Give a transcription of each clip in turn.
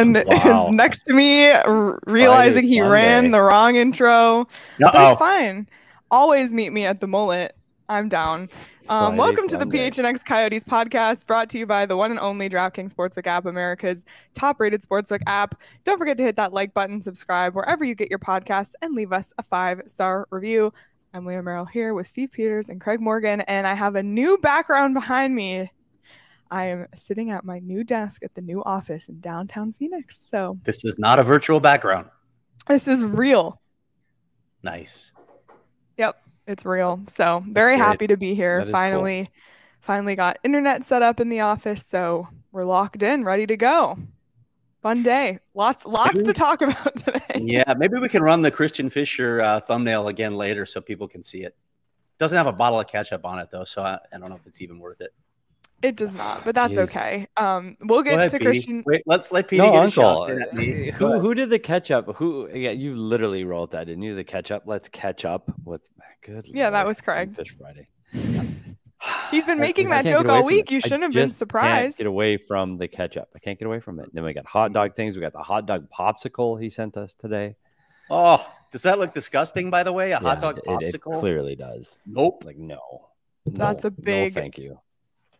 Sean wow. is next to me, realizing he ran the wrong intro. Uh-oh. But it's fine. Always meet me at the mullet. I'm down. Um, welcome to the PHNX Coyotes podcast, brought to you by the one and only DraftKings Sportsbook app, America's top-rated sportsbook app. Don't forget to hit that like button, subscribe wherever you get your podcasts, and leave us a five-star review. I'm Leah Merrill here with Steve Peters and Craig Morgan, and I have a new background behind me. I am sitting at my new desk at the new office in downtown Phoenix. So this is not a virtual background. This is real. Nice. Yep. It's real. So very happy to be here. Finally, cool. finally got internet set up in the office. So we're locked in, ready to go. Fun day. Lots, lots to talk about today. Yeah, maybe we can run the Christian Fischer uh, thumbnail again later so people can see it. Doesn't have a bottle of ketchup on it though, so I, I don't know if it's even worth it. It does not, but that's Jeez. okay. Um, we'll get ahead, to Christian. Wait, let's let Petey no, get Uncle. a shot. Who who did the catch up? Who? Yeah, you literally wrote that, didn't you? The catch up. Let's catch up with. Good. Yeah, Lord. that was Craig. Fish Friday. He's been making that joke all week. You shouldn't have been surprised. get away from the ketchup. I can't get away from it. Then we got hot dog things. We got the hot dog popsicle he sent us today. Oh, does that look disgusting? By the way, a yeah, hot dog popsicle. It, it clearly does. Nope. Like no. That's no, a big. No, thank you.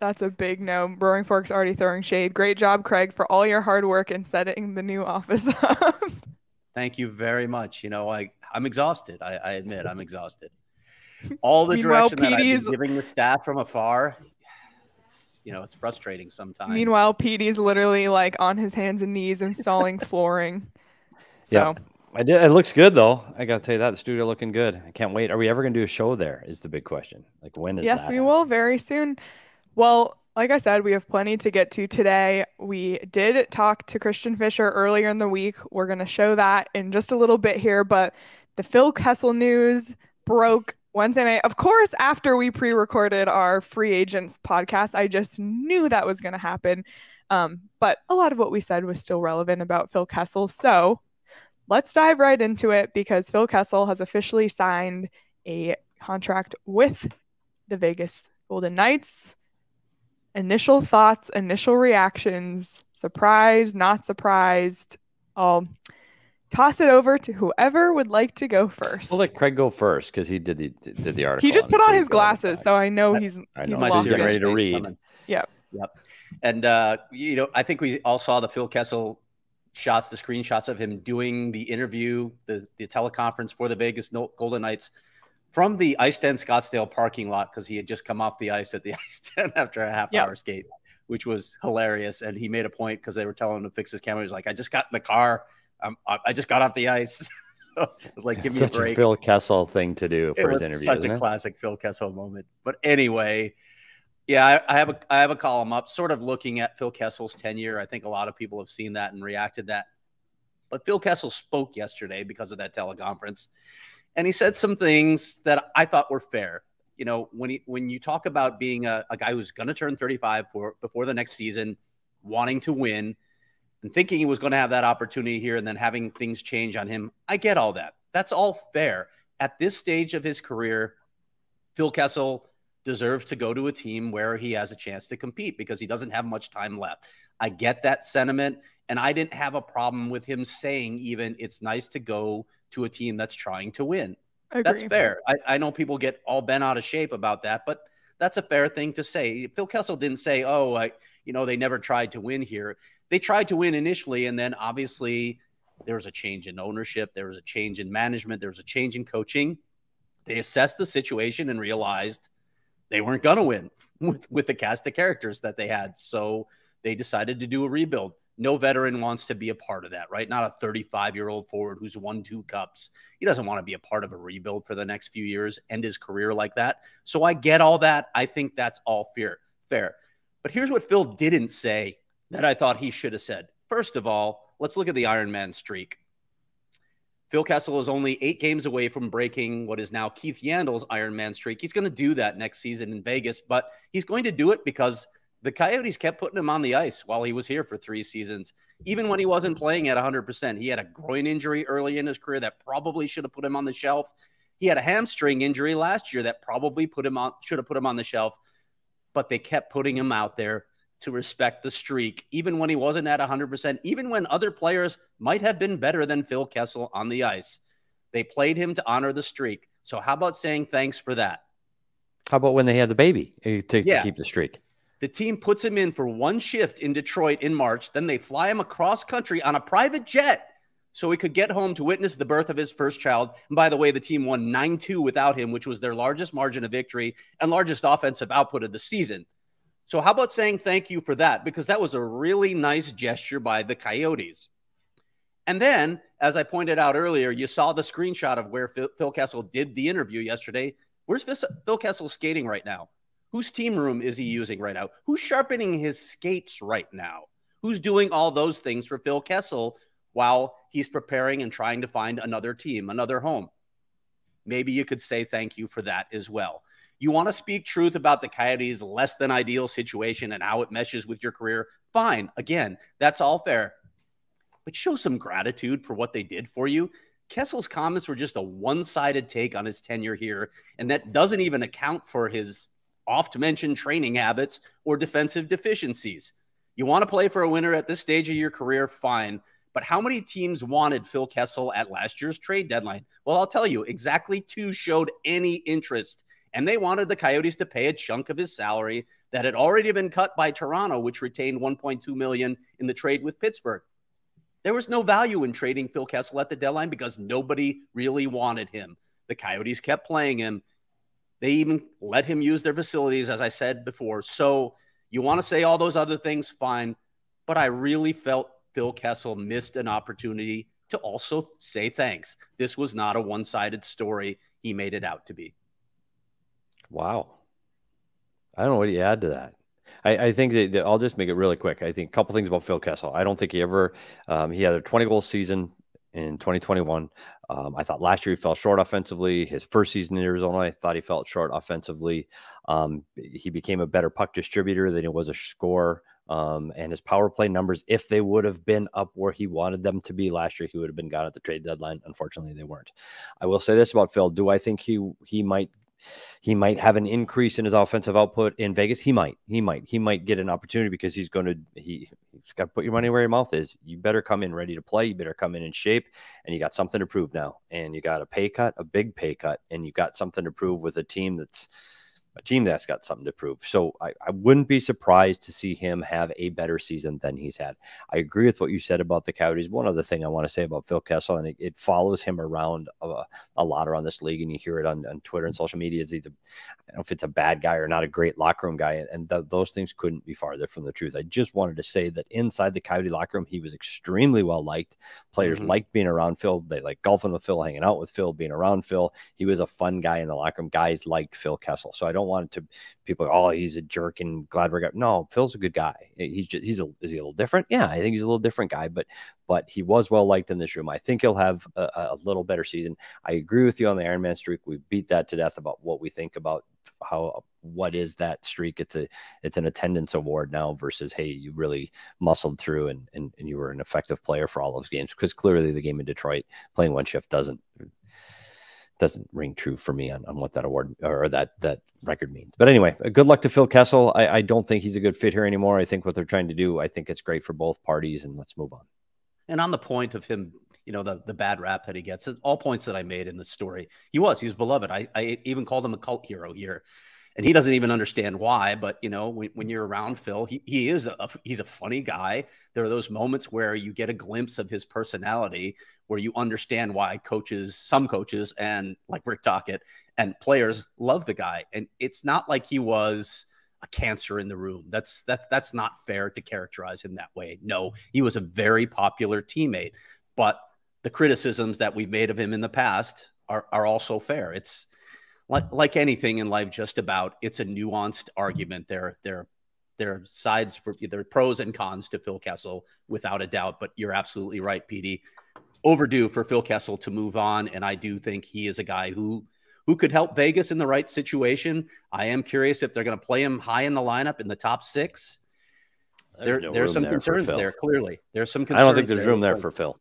That's a big no. Roaring Fork's already throwing shade. Great job, Craig, for all your hard work in setting the new office up. Thank you very much. You know, I I'm exhausted. I, I admit I'm exhausted. All the direction that I've been giving the staff from afar, it's you know it's frustrating sometimes. Meanwhile, Petey's literally like on his hands and knees installing flooring. So. Yeah. I did. It looks good though. I gotta tell you that the studio looking good. I can't wait. Are we ever gonna do a show there? Is the big question. Like when is? That? Yes, we will very soon. Well, like I said, we have plenty to get to today. We did talk to Christian Fischer earlier in the week. We're going to show that in just a little bit here, but the Phil Kessel news broke Wednesday night. Of course, after we pre recorded our free agents podcast, I just knew that was going to happen. Um, but a lot of what we said was still relevant about Phil Kessel. So let's dive right into it because Phil Kessel has officially signed a contract with the Vegas Golden Knights initial thoughts, initial reactions, surprised, not surprised. I'll toss it over to whoever would like to go first. We'll let Craig go first because he did the did the article. He just put on his glasses, so I know he's I know. he's, he's ready to read. Yep. Yep. And uh, you know, I think we all saw the Phil Kessel shots, the screenshots of him doing the interview, the the teleconference for the Vegas Golden Knights from the Ice Den Scottsdale parking lot because he had just come off the ice at the Ice Den after a half yep. hour skate, which was hilarious. And he made a point because they were telling him to fix his camera. He's like, I just got in the car. I'm, I just got off the ice. so it was like, give me such a break. A Phil Kessel thing to do for it his interview. Such a it? classic Phil Kessel moment. But anyway, yeah, I, I, have a I have a column up, sort of looking at Phil Kessel's tenure. I think a lot of people have seen that and reacted that. But Phil Kessel spoke yesterday because of that teleconference, and he said some things that I thought were fair. You know, when he when you talk about being a, a guy who's going to turn 35 for before the next season, wanting to win, and thinking he was going to have that opportunity here, and then having things change on him, I get all that. That's all fair. At this stage of his career, Phil Kessel deserves to go to a team where he has a chance to compete because he doesn't have much time left. I get that sentiment. And I didn't have a problem with him saying, even, it's nice to go to a team that's trying to win. That's fair. I, I know people get all bent out of shape about that, but that's a fair thing to say. Phil Kessel didn't say, oh, I, you know, they never tried to win here. They tried to win initially, and then obviously there was a change in ownership, there was a change in management, there was a change in coaching. They assessed the situation and realized they weren't going to win with, with the cast of characters that they had. So they decided to do a rebuild no veteran wants to be a part of that, right? Not a 35 year old forward who's won two cups. He doesn't want to be a part of a rebuild for the next few years, end his career like that. So I get all that. I think that's all fair. Fair. But here's what Phil didn't say that I thought he should have said. First of all, let's look at the Iron Man streak. Phil Kessel is only eight games away from breaking what is now Keith Yandle's Iron Man streak. He's going to do that next season in Vegas, but he's going to do it because – the Coyotes kept putting him on the ice while he was here for three seasons, even when he wasn't playing at 100%. He had a groin injury early in his career that probably should have put him on the shelf. He had a hamstring injury last year that probably put him on should have put him on the shelf, but they kept putting him out there to respect the streak, even when he wasn't at 100%, even when other players might have been better than Phil Kessel on the ice. They played him to honor the streak. So, how about saying thanks for that? How about when they had the baby eh, to, yeah. to keep the streak? The team puts him in for one shift in Detroit in March. Then they fly him across country on a private jet so he could get home to witness the birth of his first child. And by the way, the team won 9 2 without him, which was their largest margin of victory and largest offensive output of the season. So, how about saying thank you for that? Because that was a really nice gesture by the Coyotes. And then, as I pointed out earlier, you saw the screenshot of where Phil, Kessel did the interview yesterday. Where's Phil Kessel skating right now? Whose team room is he using right now? Who's sharpening his skates right now? Who's doing all those things for Phil Kessel while he's preparing and trying to find another team, another home. Maybe you could say thank you for that as well. You want to speak truth about the Coyotes' less than ideal situation and how it meshes with your career? Fine. Again, that's all fair. But show some gratitude for what they did for you. Kessel's comments were just a one sided take on his tenure here, and that doesn't even account for his oft mentioned training habits or defensive deficiencies. You want to play for a winner at this stage of your career? Fine. But how many teams wanted Phil Kessel at last year's trade deadline? Well, I'll tell you, exactly two showed any interest, and they wanted the Coyotes to pay a chunk of his salary that had already been cut by Toronto, which retained 1.2 million in the trade with Pittsburgh. There was no value in trading Phil Kessel at the deadline because nobody really wanted him. The Coyotes kept playing him. They even let him use their facilities, as I said before. So you want to say all those other things, fine. But I really felt Phil Kessel missed an opportunity to also say thanks. This was not a one sided story he made it out to be. Wow. I don't know what you add to that. I, I think that, that, I'll just make it really quick. I think a couple things about Phil Kessel. I don't think he ever, um, he had a 20 goal season in 2021. Um, I thought last year he fell short offensively. His first season in Arizona, I thought he fell short offensively. Um, he became a better puck distributor than he was a scorer. Um, and his power play numbers, if they would have been up where he wanted them to be last year, he would have been gone at the trade deadline. Unfortunately, they weren't. I will say this about Phil: Do I think he he might he might have an increase in his offensive output in Vegas? He might. He might. He might get an opportunity because he's going to he, he's got to put your money where your mouth is. You better come in ready to play. You better come in in shape, and you got something to prove now. And you got a pay cut, a big pay cut, and you got something to prove with a team that's a team that's got something to prove. So I, I, wouldn't be surprised to see him have a better season than he's had. I agree with what you said about the Coyotes. One other thing I want to say about Phil Kessel, and it, it follows him around a, a, lot around this league, and you hear it on, on Twitter and social media. Is he's a, I don't know if it's a bad guy or not a great locker room guy, and th those things couldn't be farther from the truth. I just wanted to say that inside the Coyote locker room, he was extremely well liked. Players mm -hmm. liked being around Phil. They like golfing with Phil, hanging out with Phil, being around Phil. He was a fun guy in the locker room. Guys liked Phil Kessel, so I don't want it to people oh, he's a jerk and glad we're got. No, Phil's a good guy. He's just, he's a, is he a little different? Yeah, I think he's a little different guy, but, but he was well liked in this room. I think he'll have a, a little better season. I agree with you on the Iron Man streak. We beat that to death about what we think about how, what is that streak? It's a, it's an attendance award now versus, Hey, you really muscled through and, and, and you were an effective player for all those games because clearly the game in Detroit playing one shift doesn't, doesn't ring true for me on, on what that award or that that record means. But anyway, uh, good luck to Phil Kessel. I, I don't think he's a good fit here anymore. I think what they're trying to do, I think it's great for both parties, and let's move on. And on the point of him, you know, the the bad rap that he gets, all points that I made in the story, he was he was beloved. I I even called him a cult hero here and he doesn't even understand why. But you know, when, when you're around Phil, he, he is a he's a funny guy. There are those moments where you get a glimpse of his personality, where you understand why coaches, some coaches, and like Rick Tocchet and players love the guy. And it's not like he was a cancer in the room. That's that's that's not fair to characterize him that way. No, he was a very popular teammate, but the criticisms that we've made of him in the past are, are also fair. It's like like anything in life, just about it's a nuanced argument. There there there are sides for there are pros and cons to Phil Kessel without a doubt. But you're absolutely right, PD. Overdue for Phil Kessel to move on, and I do think he is a guy who who could help Vegas in the right situation. I am curious if they're going to play him high in the lineup in the top six. There's, there, no there's some there concerns there. Clearly, there's some. Concerns. I don't think there's room there for Phil.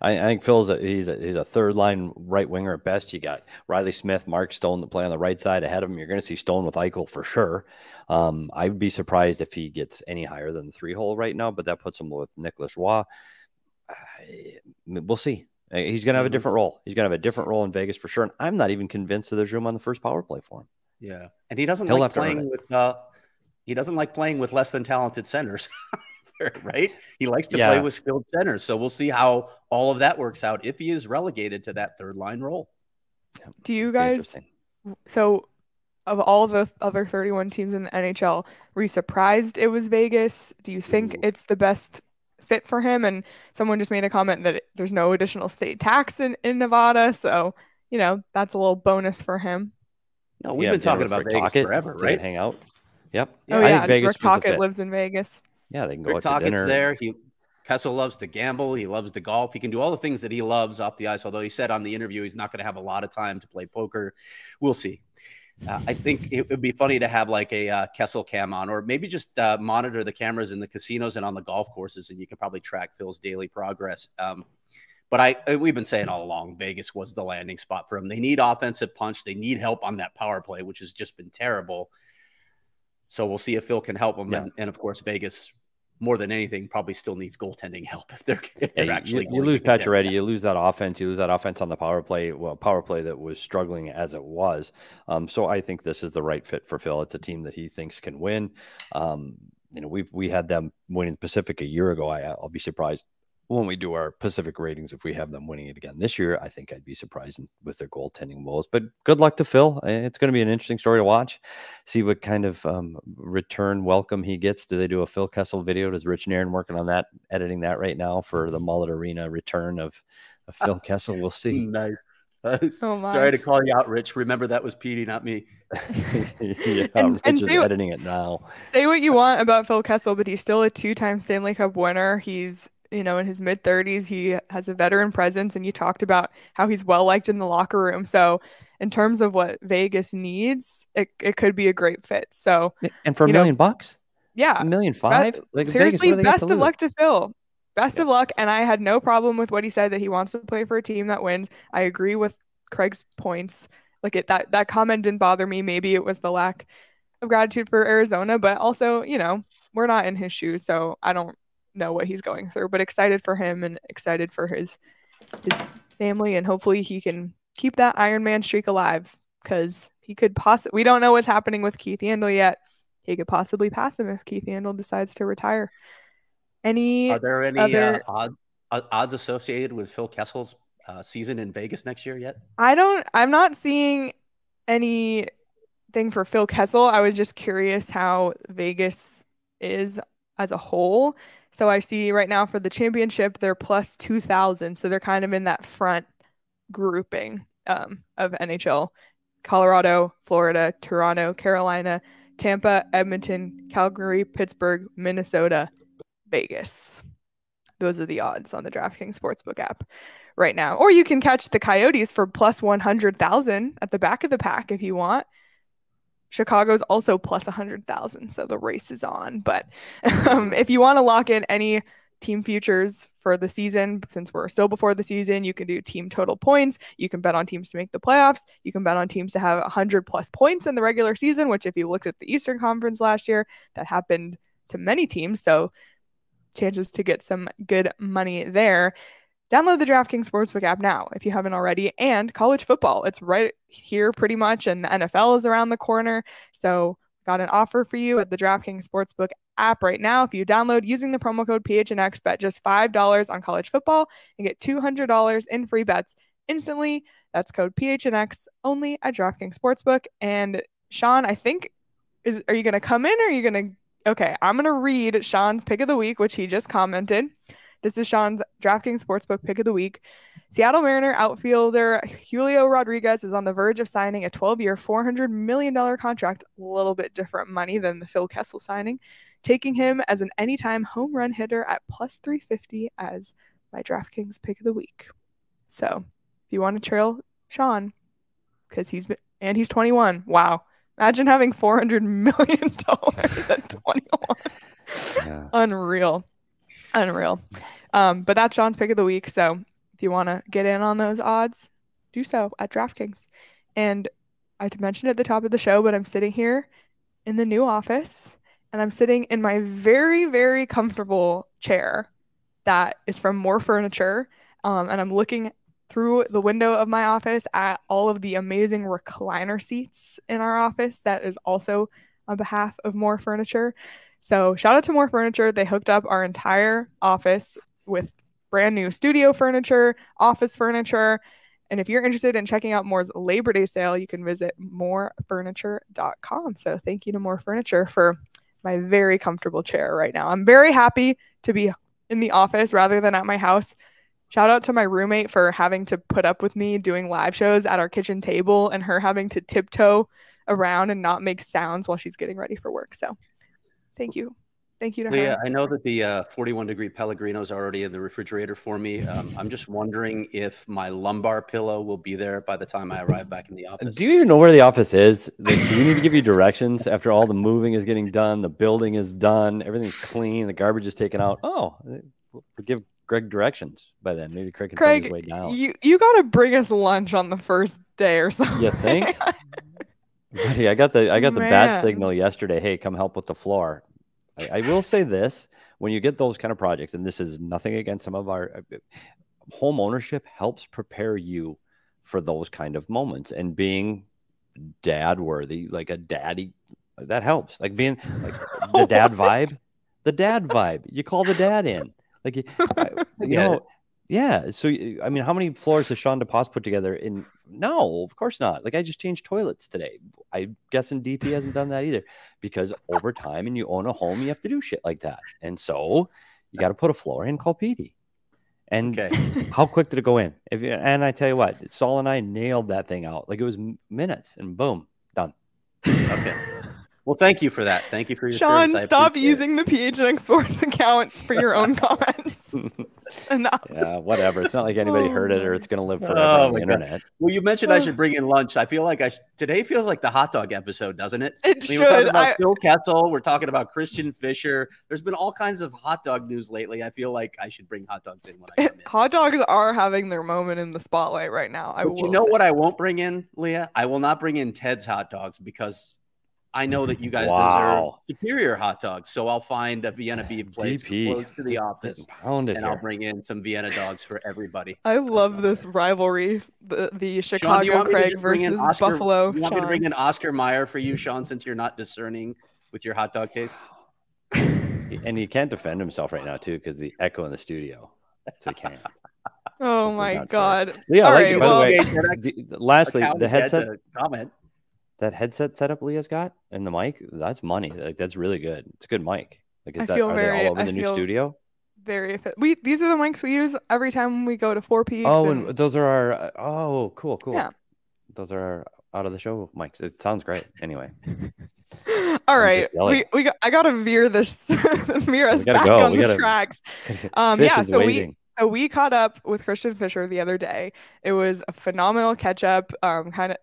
I, I think Phil's a, he's a, he's a third line right winger at best. You got Reilly Smith, Mark Stone to play on the right side ahead of him. You're going to see Stone with Eichel for sure. Um, I'd be surprised if he gets any higher than the three hole right now, but that puts him with Nicolas Roy. we'll see. Uh, he's going to have a mm-hmm. different role. He's going to have a different role in Vegas for sure. And I'm not even convinced that there's room on the first power play for him. Yeah, and he doesn't He'll like playing with. Uh, he doesn't like playing with less than talented centers. right? He likes to yeah. play with skilled centers. So we'll see how all of that works out if he is relegated to that third line role. Do you guys? So, of all the other 31 teams in the NHL, were you surprised it was Vegas? Do you think Ooh. it's the best fit for him? And someone just made a comment that there's no additional state tax in, in Nevada. So, you know, that's a little bonus for him. No, we've yeah, been talking about Vegas Tocchet, forever, right? Hang out. Yep. Oh, yeah. Vegas Rick Tocchet lives in Vegas. Yeah, they can go Rick out to dinner. there. He Kessel loves to gamble. He loves to golf. He can do all the things that he loves off the ice. Although he said on the interview he's not going to have a lot of time to play poker. We'll see. Uh, I think it would be funny to have like a uh, Kessel cam on, or maybe just uh, monitor the cameras in the casinos and on the golf courses, and you can probably track Phil's daily progress. Um, but I uh, we've been saying all along Vegas was the landing spot for him. They need offensive punch. They need help on that power play, which has just been terrible. So we'll see if Phil can help them. Yeah. And, and, of course, Vegas more than anything probably still needs goaltending help if they're if they're yeah, actually. You, you lose Pacioretty, you lose that offense, you lose that offense on the power play. Well, power play that was struggling as it was. Um, so I think this is the right fit for Phil. It's a team that he thinks can win. Um, you know, we've we had them winning the Pacific a year ago. I, I'll be surprised when we do our Pacific ratings, if we have them winning it again this year, I think I'd be surprised with their goaltending woes. But good luck to Phil. It's going to be an interesting story to watch. See what kind of um, return welcome he gets. Do they do a Phil Kessel video? Does Rich Nairn working on that, editing that right now for the Mullett Arena return of, of Phil Kessel? We'll see. nice. Oh Sorry to call you out, Rich. Remember that was Petey, not me. yeah, and, Rich and is say, editing it now. Say what you want about Phil Kessel, but he's still a two-time Stanley Cup winner. He's you know, in his mid 30s. He has a veteran presence, and you talked about how he's well liked in the locker room. So, in terms of what Vegas needs, it, it could be a great fit. So, and for a million know, bucks, yeah, a million five. like, seriously, Vegas, best of luck to Phil. Best yeah. of luck. And I had no problem with what he said that he wants to play for a team that wins. I agree with Craig's points. Like it, that that comment didn't bother me. Maybe it was the lack of gratitude for Arizona, but also, you know, we're not in his shoes, so I don't know what he's going through, but excited for him and excited for his his family and hopefully he can keep that Iron Man streak alive because he could possibly we don't know what's happening with Keith Yandle yet. He could possibly pass him if Keith Yandle decides to retire. Any are there any other... uh, odds, uh, odds associated with Phil Kessel's uh, season in Vegas next year yet? I don't. I'm not seeing anything for Phil Kessel. I was just curious how Vegas is as a whole. So I see right now for the championship, they're plus 2,000. So they're kind of in that front grouping um, of NHL Colorado, Florida, Toronto, Carolina, Tampa, Edmonton, Calgary, Pittsburgh, Minnesota, Vegas. Those are the odds on the DraftKings Sportsbook app right now. Or you can catch the Coyotes for plus 100,000 at the back of the pack if you want. Chicago's also plus 100,000. So the race is on. But um, if you want to lock in any team futures for the season, since we're still before the season, you can do team total points. You can bet on teams to make the playoffs. You can bet on teams to have 100 plus points in the regular season, which, if you looked at the Eastern Conference last year, that happened to many teams. So chances to get some good money there. Download the DraftKings Sportsbook app now if you haven't already, and college football. It's right here pretty much, and the NFL is around the corner. So, got an offer for you at the DraftKings Sportsbook app right now. If you download using the promo code PHNX, bet just $5 on college football and get $200 in free bets instantly. That's code PHNX only at DraftKings Sportsbook. And Sean, I think, is are you going to come in or are you going to? Okay, I'm going to read Sean's pick of the week, which he just commented. This is Sean's DraftKings Sportsbook pick of the week. Seattle Mariner outfielder Julio Rodriguez is on the verge of signing a 12 year, $400 million contract, a little bit different money than the Phil Kessel signing, taking him as an anytime home run hitter at plus 350 as my DraftKings pick of the week. So if you want to trail Sean, because he's been, and he's 21. Wow. Imagine having $400 million at 21. Yeah. Unreal. Unreal. Um, but that's Sean's pick of the week. So if you want to get in on those odds, do so at DraftKings. And I mentioned at the top of the show, but I'm sitting here in the new office and I'm sitting in my very, very comfortable chair that is from More Furniture. Um, and I'm looking through the window of my office at all of the amazing recliner seats in our office that is also on behalf of More Furniture. So, shout out to More Furniture. They hooked up our entire office with brand new studio furniture, office furniture. And if you're interested in checking out More's Labor Day sale, you can visit morefurniture.com. So, thank you to More Furniture for my very comfortable chair right now. I'm very happy to be in the office rather than at my house. Shout out to my roommate for having to put up with me doing live shows at our kitchen table and her having to tiptoe around and not make sounds while she's getting ready for work. So thank you. Thank you to Leah, her. I know that the uh, 41 degree Pellegrino is already in the refrigerator for me. Um, I'm just wondering if my lumbar pillow will be there by the time I arrive back in the office. Do you even know where the office is? Like, do we need to give you directions after all the moving is getting done, the building is done, everything's clean, the garbage is taken out? Oh, we'll give Greg directions by then. Maybe Craig can Craig, find his way down. you you gotta bring us lunch on the first day or something. You think? Buddy, I got the I got the bat signal yesterday. Hey, come help with the floor. I, I will say this: when you get those kind of projects, and this is nothing against some of our uh, home ownership helps prepare you for those kind of moments and being dad worthy, like a daddy, that helps. Like being like the dad vibe, the dad vibe. You call the dad in, like you, I- you know. it. Yeah. So, I mean, how many floors has Sean DePass put together in? No, of course not. Like, I just changed toilets today. I guessing DP hasn't done that either because over time and you own a home, you have to do shit like that. And so you got to put a floor in, call Petey. And Okay. how quick did it go in? If you, and I tell you what, Saul and I nailed that thing out. Like it was minutes and boom, done. Okay. Well, thank you for that. Thank you for your Sean, stop appreciate it. using the PHNX Sports account for your own comments. Enough. yeah, whatever. It's not like anybody heard it or it's going to live forever Oh on the my God. internet. Well, you mentioned I should bring in lunch. I feel like I sh- today feels like the hot dog episode, doesn't it? It I mean, we're talking about I, Phil Kessel. We're talking about Christian Fischer. There's been all kinds of hot dog news lately. I feel like I should bring hot dogs in when I come in. hot dogs are having their moment in the spotlight right now. I But will you know say. what I won't bring in, Leah? I will not bring in Ted's hot dogs because I know that you guys Wow. deserve superior hot dogs. So I'll find a Vienna beef place DP. close to the office, Pounded and I'll bring in some Vienna dogs for everybody. I love this rivalry, the the Chicago do you want me to Craig just bring in versus Oscar, Buffalo. You want me to bring Sean. in Oscar Mayer for you, Sean, since you're not discerning with your hot dog taste? and he can't defend himself right now too because the echo in the studio. So he can't. Oh That's my not fair. god! Leah, I All like right, it. By well- the way, Okay, the- the- lastly, the headset, to comment. That headset setup Leah's got, and the mic, that's money. Like that's really good. It's a good mic. Like, is I that are very- they all over I the new studio? Very. We these are the mics we use every time we go to four P. Oh, and, and those are our. uh, Oh, cool, cool. Yeah. Those are our out of the show mics. It sounds great. Anyway, all right, I'm right, just yelling. we we got, I gotta veer this veer us back go. on We the gotta- tracks. Um, yeah, so we- So we caught up with Christian Fischer the other day. It was a phenomenal catch up. Um, kind of.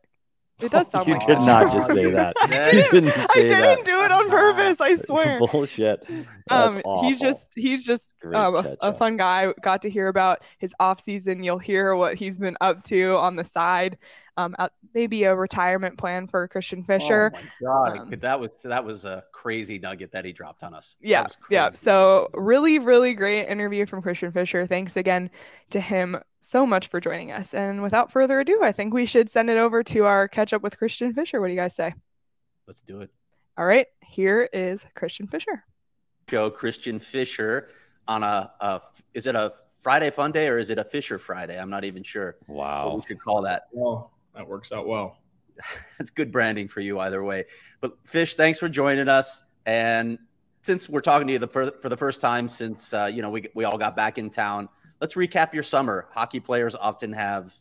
It does sound you like did that. not just say that. I didn't- didn't I didn't that. do it on purpose. I It's swear. bullshit. That's um awful. he's just he's just um, a, a fun guy got to hear about his off season you'll hear what he's been up to on the side um maybe a retirement plan for christian fischer. Oh my god, Um, that was that was a crazy nugget that he dropped on us. Yeah yeah. so really really great interview from christian fischer. Thanks again to him so much for joining us. And without further ado i think we should send it over to our catch up with christian fischer. What do you guys say? Let's do it. all right. Here is christian fischer. Show Christian Fischer on a, a is it a Friday fun day or is it a Fisher Friday? I'm not even sure. What wow. we should call that. Well, that works out well. It's good branding for you either way. But Fish, thanks for joining us. And since we're talking to you the, for, for the first time since uh, you know we we all got back in town, let's recap your summer. Hockey players often have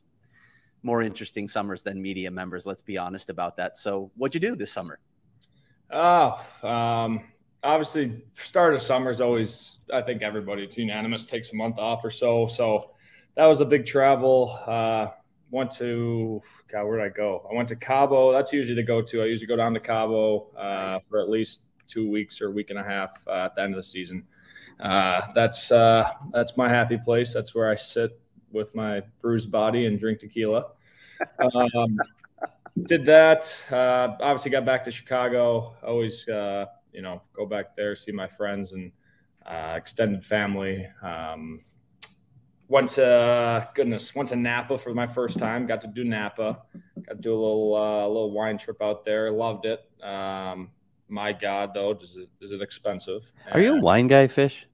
more interesting summers than media members. Let's be honest about that. So, what'd you do this summer? Oh, um, obviously, start of summer is always, I think everybody, it's unanimous, takes a month off or so. So that was a big travel. Uh, went to, God, where did I go? I went to Cabo. That's usually the go to. I usually go down to Cabo uh, for at least two weeks or a week and a half uh, at the end of the season. Uh, that's uh, that's my happy place. That's where I sit with my bruised body and drink tequila. Um, did that. Uh, obviously, got back to Chicago. Always, uh, you know, go back there, see my friends and uh, extended family. Um, went to goodness, went to Napa for my first time. Got to do Napa. Got to do a little uh, little wine trip out there. Loved it. Um, my God, though, is it is it expensive? Are you a wine guy, Fish?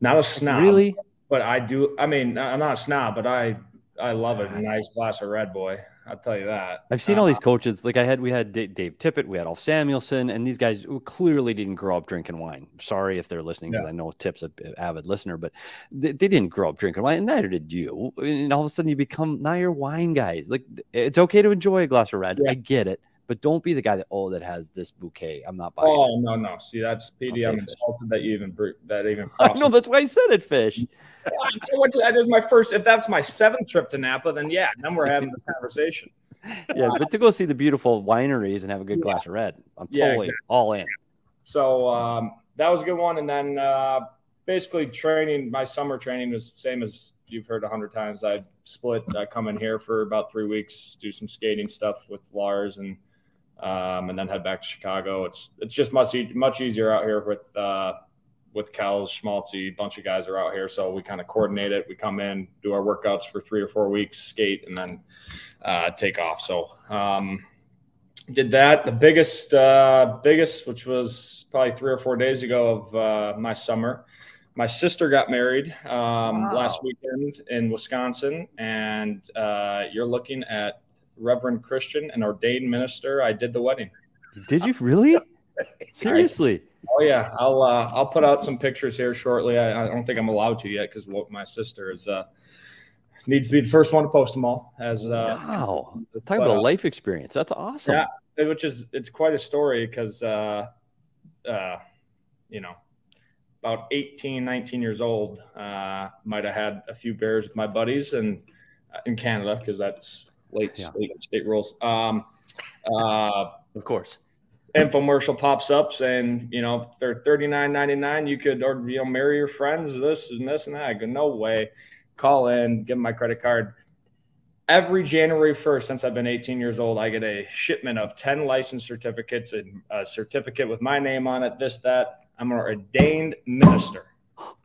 Not a snob, Really? but I do. I mean, I'm not a snob, but I I love a nice glass of Red Boy. I'll tell you that. I've seen all these Uh, coaches. Like I had, we had D- Dave Tippett, we had Alf Samuelsson, and these guys who clearly didn't grow up drinking wine. Sorry if they're listening, because I know Tip's an avid listener, but they, they didn't grow up drinking wine, and neither did you. And all of a sudden, you become now you're wine guys. Like it's okay to enjoy a glass of red. Yeah. I get it, but don't be the guy that oh that has this bouquet. I'm not buying. it. Oh no, no. See, that's PD. Okay, I'm Fish. insulted that you even that even. I crossed know that's why I said it, Fish. I went that is my first. If that's my seventh trip to Napa, then yeah, then we're having the conversation. yeah, but to go see the beautiful wineries and have a good Yeah. glass of red, I'm Yeah, totally all in. So um, that was a good one. And then uh, basically training, my summer training was the same as you've heard a hundred times. I split. I come in here for about three weeks, do some skating stuff with Lars, and um, and then head back to Chicago. It's it's just much much easier out here with uh, with Kels, Schmaltzy, bunch of guys are out here, so we kind of coordinate it. We come in, do our workouts for three or four weeks, skate, and then uh, take off. So. Um, did that the biggest uh biggest which was probably three or four days ago of uh my summer my sister got married um Wow. last weekend in wisconsin and uh you're looking at reverend christian an ordained minister i did the wedding Did you really? Seriously? oh yeah i'll uh i'll put out some pictures here shortly i, I don't think i'm allowed to yet because my sister is uh needs to be the first one to post them all as uh Wow. Talk about a uh, life experience. That's awesome. Yeah. which is it's quite a story because uh uh you know about 18 19 years old uh might have had a few beers with my buddies and uh, in canada because that's late Yeah. state, state rules. Um uh Of course. infomercial pops up saying you know they're 39.99 you could or you know marry your friends this and this and that. I go no way. Call in give them my credit card. Every january 1st since i've been 18 years old i get a shipment of 10 license certificates and a certificate with my name on it this that. I'm an ordained minister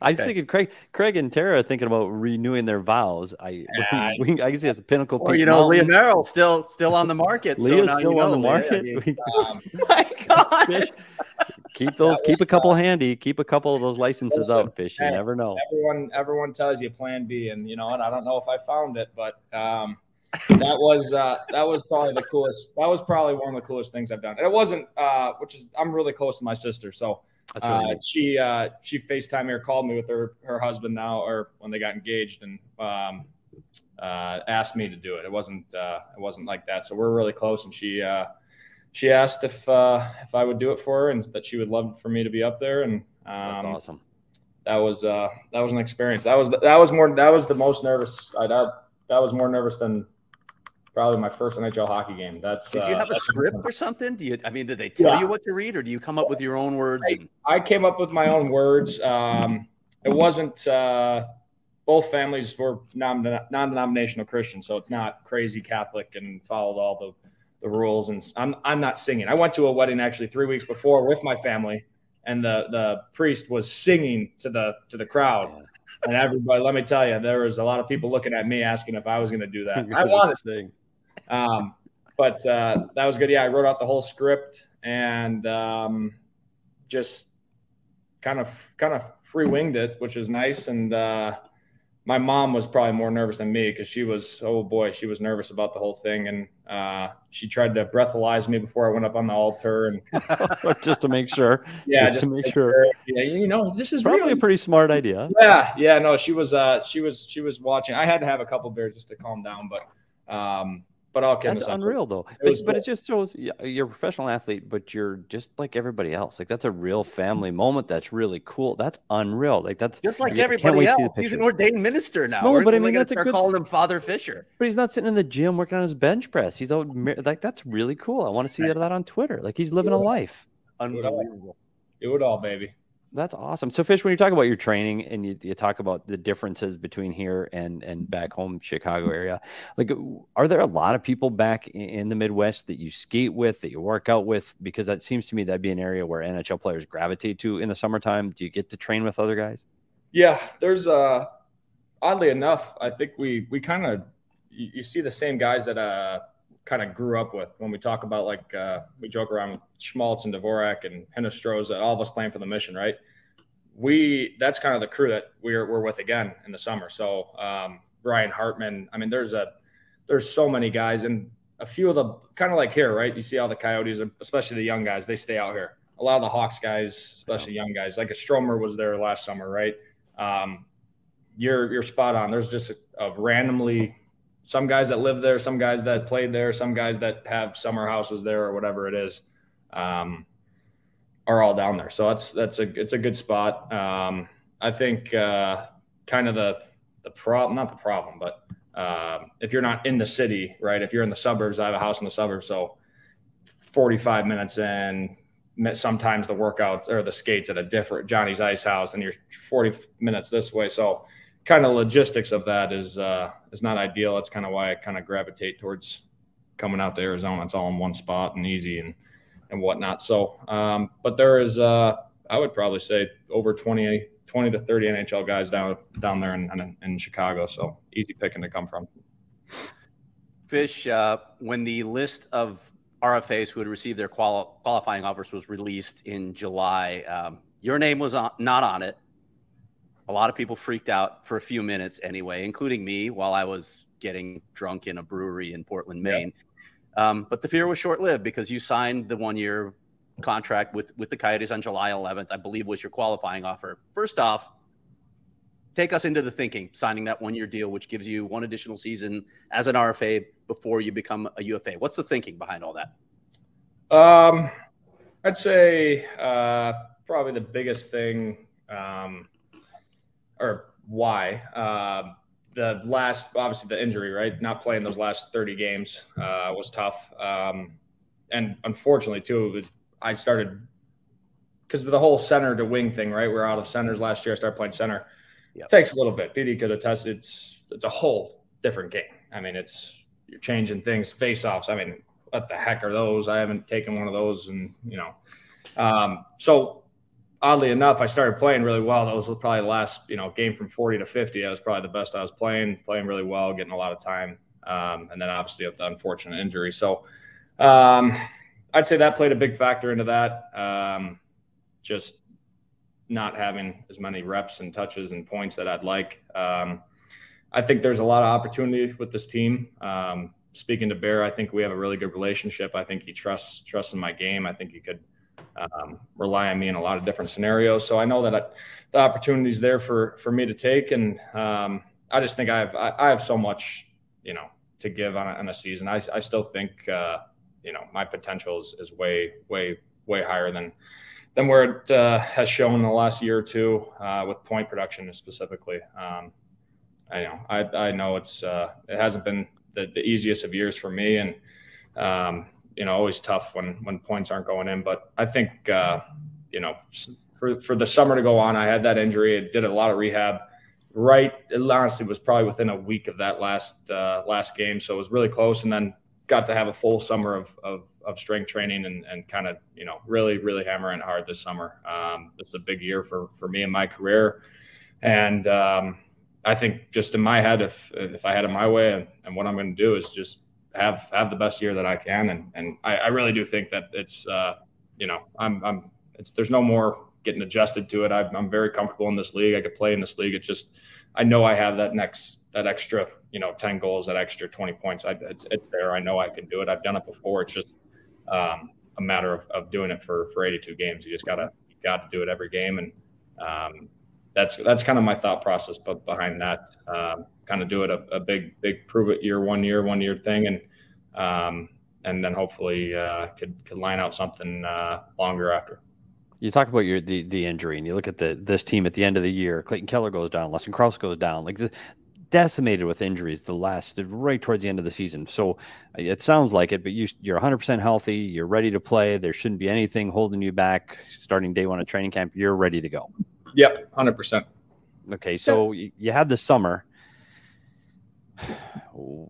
I was Okay. thinking Craig, Craig and Tara are thinking about renewing their vows. I, Yeah. we, I can see it's a pinnacle. Or Peak you know, Leah Merrill still still on the market. so Leah's now still you on know, the Leah. I market. We- um, my God. Keep those, keep a couple handy. Keep a couple of those licenses Listen, out, fish. You hey, never know. everyone everyone tells you plan b and you know and i don't know if i found it but um that was uh that was probably the coolest that was probably one of the coolest things i've done and it wasn't uh which is i'm really close to my sister so That's really uh, neat. she uh she facetime or called me with her her husband now or when they got engaged and um uh asked me to do it it wasn't uh it wasn't like that so we're really close and she uh she asked if uh if i would do it for her and that she would love for me to be up there and um That's awesome. that was uh that was an experience. That was that was more that was the most nervous I that, that was more nervous than probably my first NHL hockey game. That's Did you uh, have a script or something? Do you? I mean, did they tell Yeah. you what to read, or do you come up with your own words? And, I came up with my own words. Um, it wasn't uh, both families were non denominational Christian, so it's not crazy Catholic and followed all the the rules. And I'm I'm not singing. I went to a wedding actually three weeks before with my family, and the the priest was singing to the to the crowd. And everybody, let me tell you, there was a lot of people looking at me asking if I was going to do that. I wanted thing. Um, but uh, that was good. Yeah, I wrote out the whole script and um, just kind of kind of free winged it, which is nice. And uh, my mom was probably more nervous than me because she was oh boy, she was nervous about the whole thing, and uh, she tried to breathalyze me before I went up on the altar. And just to make sure. yeah, Just just, to make sure. Yeah, you know, this is Probably real. a pretty smart idea. Yeah, yeah, no, she was uh she was she was watching. I had to have a couple beers just to calm down, but um but all kidding That's aside, unreal, though. was But, but cool. it just shows you're a professional athlete, but you're just like everybody else. Like that's a real family mm-hmm. moment. That's really cool. That's unreal. Like that's just like I can't everybody else, he's an ordained minister now. No, We're- but I mean, gonna that's a start good calling him Father Fisher. But he's not sitting in the gym working on his bench press. He's out like that's really cool. I want to see that on Twitter. Like he's living a life. Unbelievable. do it all, baby. That's awesome. So, Fish, when you talk about your training and you, you talk about the differences between here and and back home, Chicago area, like, are there a lot of people back in the Midwest that you skate with, that you work out with? Because that seems to me that'd be an area where NHL players gravitate to in the summertime. Do you get to train with other guys? Yeah, there's uh, oddly enough, I think we we kind of you, you, see the same guys that uh kind of grew up with when we talk about like uh, we joke around with Schmaltz and Dvorak and Hinostroza, all of us playing for the mission, right? We that's kind of the crew that we're we're with again in the summer. So um, Ryan Hartman, I mean, there's a there's so many guys, and a few of the kind of like here, right? You see all the Coyotes, especially the young guys, they stay out here. A lot of the Hawks guys, especially young guys, like a Stromer was there last summer, right? Um, you're you're spot on. There's just a, a randomly some guys that live there, some guys that played there, some guys that have summer houses there or whatever it is, um, are all down there. So that's that's a it's a good spot. Um, I think uh, kind of the the problem, not the problem, but um, if you're not in the city, right? If you're in the suburbs, I have a house in the suburbs, so 45 minutes in. Sometimes the workouts or the skates at a different Johnny's Ice House, and you're 40 minutes this way. So kind of logistics of that is uh, is not ideal. That's kind of why I kind of gravitate towards coming out to Arizona. It's all in one spot and easy and and whatnot. So, um, but there is, uh, I would probably say over 20, 20 to 30 NHL guys down down there in, in, in Chicago. So easy picking to come from. Fish, uh, when the list of RFAs who had received their quali- qualifying offers was released in July, um, your name was on, not on it. A lot of people freaked out for a few minutes anyway, including me while I was getting drunk in a brewery in Portland, Maine. Um, but the fear was short lived because you signed the one year contract with, with the Coyotes on July 11th, I believe was your qualifying offer. First off, take us into the thinking signing that one year deal, which gives you one additional season as an RFA before you become a UFA. What's the thinking behind all that? Um, I'd say uh, probably the biggest thing um, or why. Uh, the last, obviously, the injury, right? Not playing those last 30 games uh, was tough. Um, and unfortunately, too, was, I started because the whole center to wing thing, right? We are out of centers last year. I started playing center. Yep. It takes a little bit. PD could attest. It's it's a whole different game. I mean, it's you're changing things, face offs. I mean, what the heck are those? I haven't taken one of those, and you know, um, so oddly enough, I started playing really well. That was probably the last, you know, game from 40 to 50. That was probably the best I was playing, playing really well, getting a lot of time. Um, and then obviously the unfortunate injury. So um, I'd say that played a big factor into that. Um, just not having as many reps and touches and points that I'd like. Um, I think there's a lot of opportunity with this team. Um, speaking to Bear, I think we have a really good relationship. I think he trusts trusts in my game. I think he could – um, rely on me in a lot of different scenarios. So I know that I, the is there for for me to take, and um, I just think I have I, I, have so much you know to give on a, on a season. I, I still think uh, you know my potential is, is way way way higher than than where it uh, has shown in the last year or two uh, with point production specifically. Um, I know I, I know it's uh, it hasn't been the, the easiest of years for me, and um, you know always tough when when points aren't going in. But I think uh, you know for for the summer to go on, I had that injury. I did a lot of rehab. Right, it honestly was probably within a week of that last uh, last game, so it was really close. And then got to have a full summer of of, of strength training and, and kind of you know really really hammering hard this summer. Um, is a big year for for me and my career, and um, I think just in my head, if if I had it my way and, and what I'm going to do is just have have the best year that I can, and and I, I really do think that it's uh, you know I'm I'm it's there's no more getting adjusted to it. I'm, I'm very comfortable in this league. I could play in this league. It's just I know I have that next that extra you know ten goals, that extra twenty points. I, it's it's there. I know I can do it. I've done it before. It's just um, a matter of, of doing it for for 82 games. You just gotta you got to do it every game, and um, that's that's kind of my thought process. But behind that, um, kind of do it a, a, big big prove it year one year one year thing, and um, and then hopefully uh, could could line out something uh, longer after. You talk about your the the injury, and you look at the this team at the end of the year. Clayton Keller goes down, Lawson Crouse goes down. Like the, decimated with injuries the last right towards the end of the season. So it sounds like it, but you you're 100% healthy. You're ready to play. There shouldn't be anything holding you back. Starting day one of training camp, you're ready to go. Yep, 100%. Okay, so you had the summer.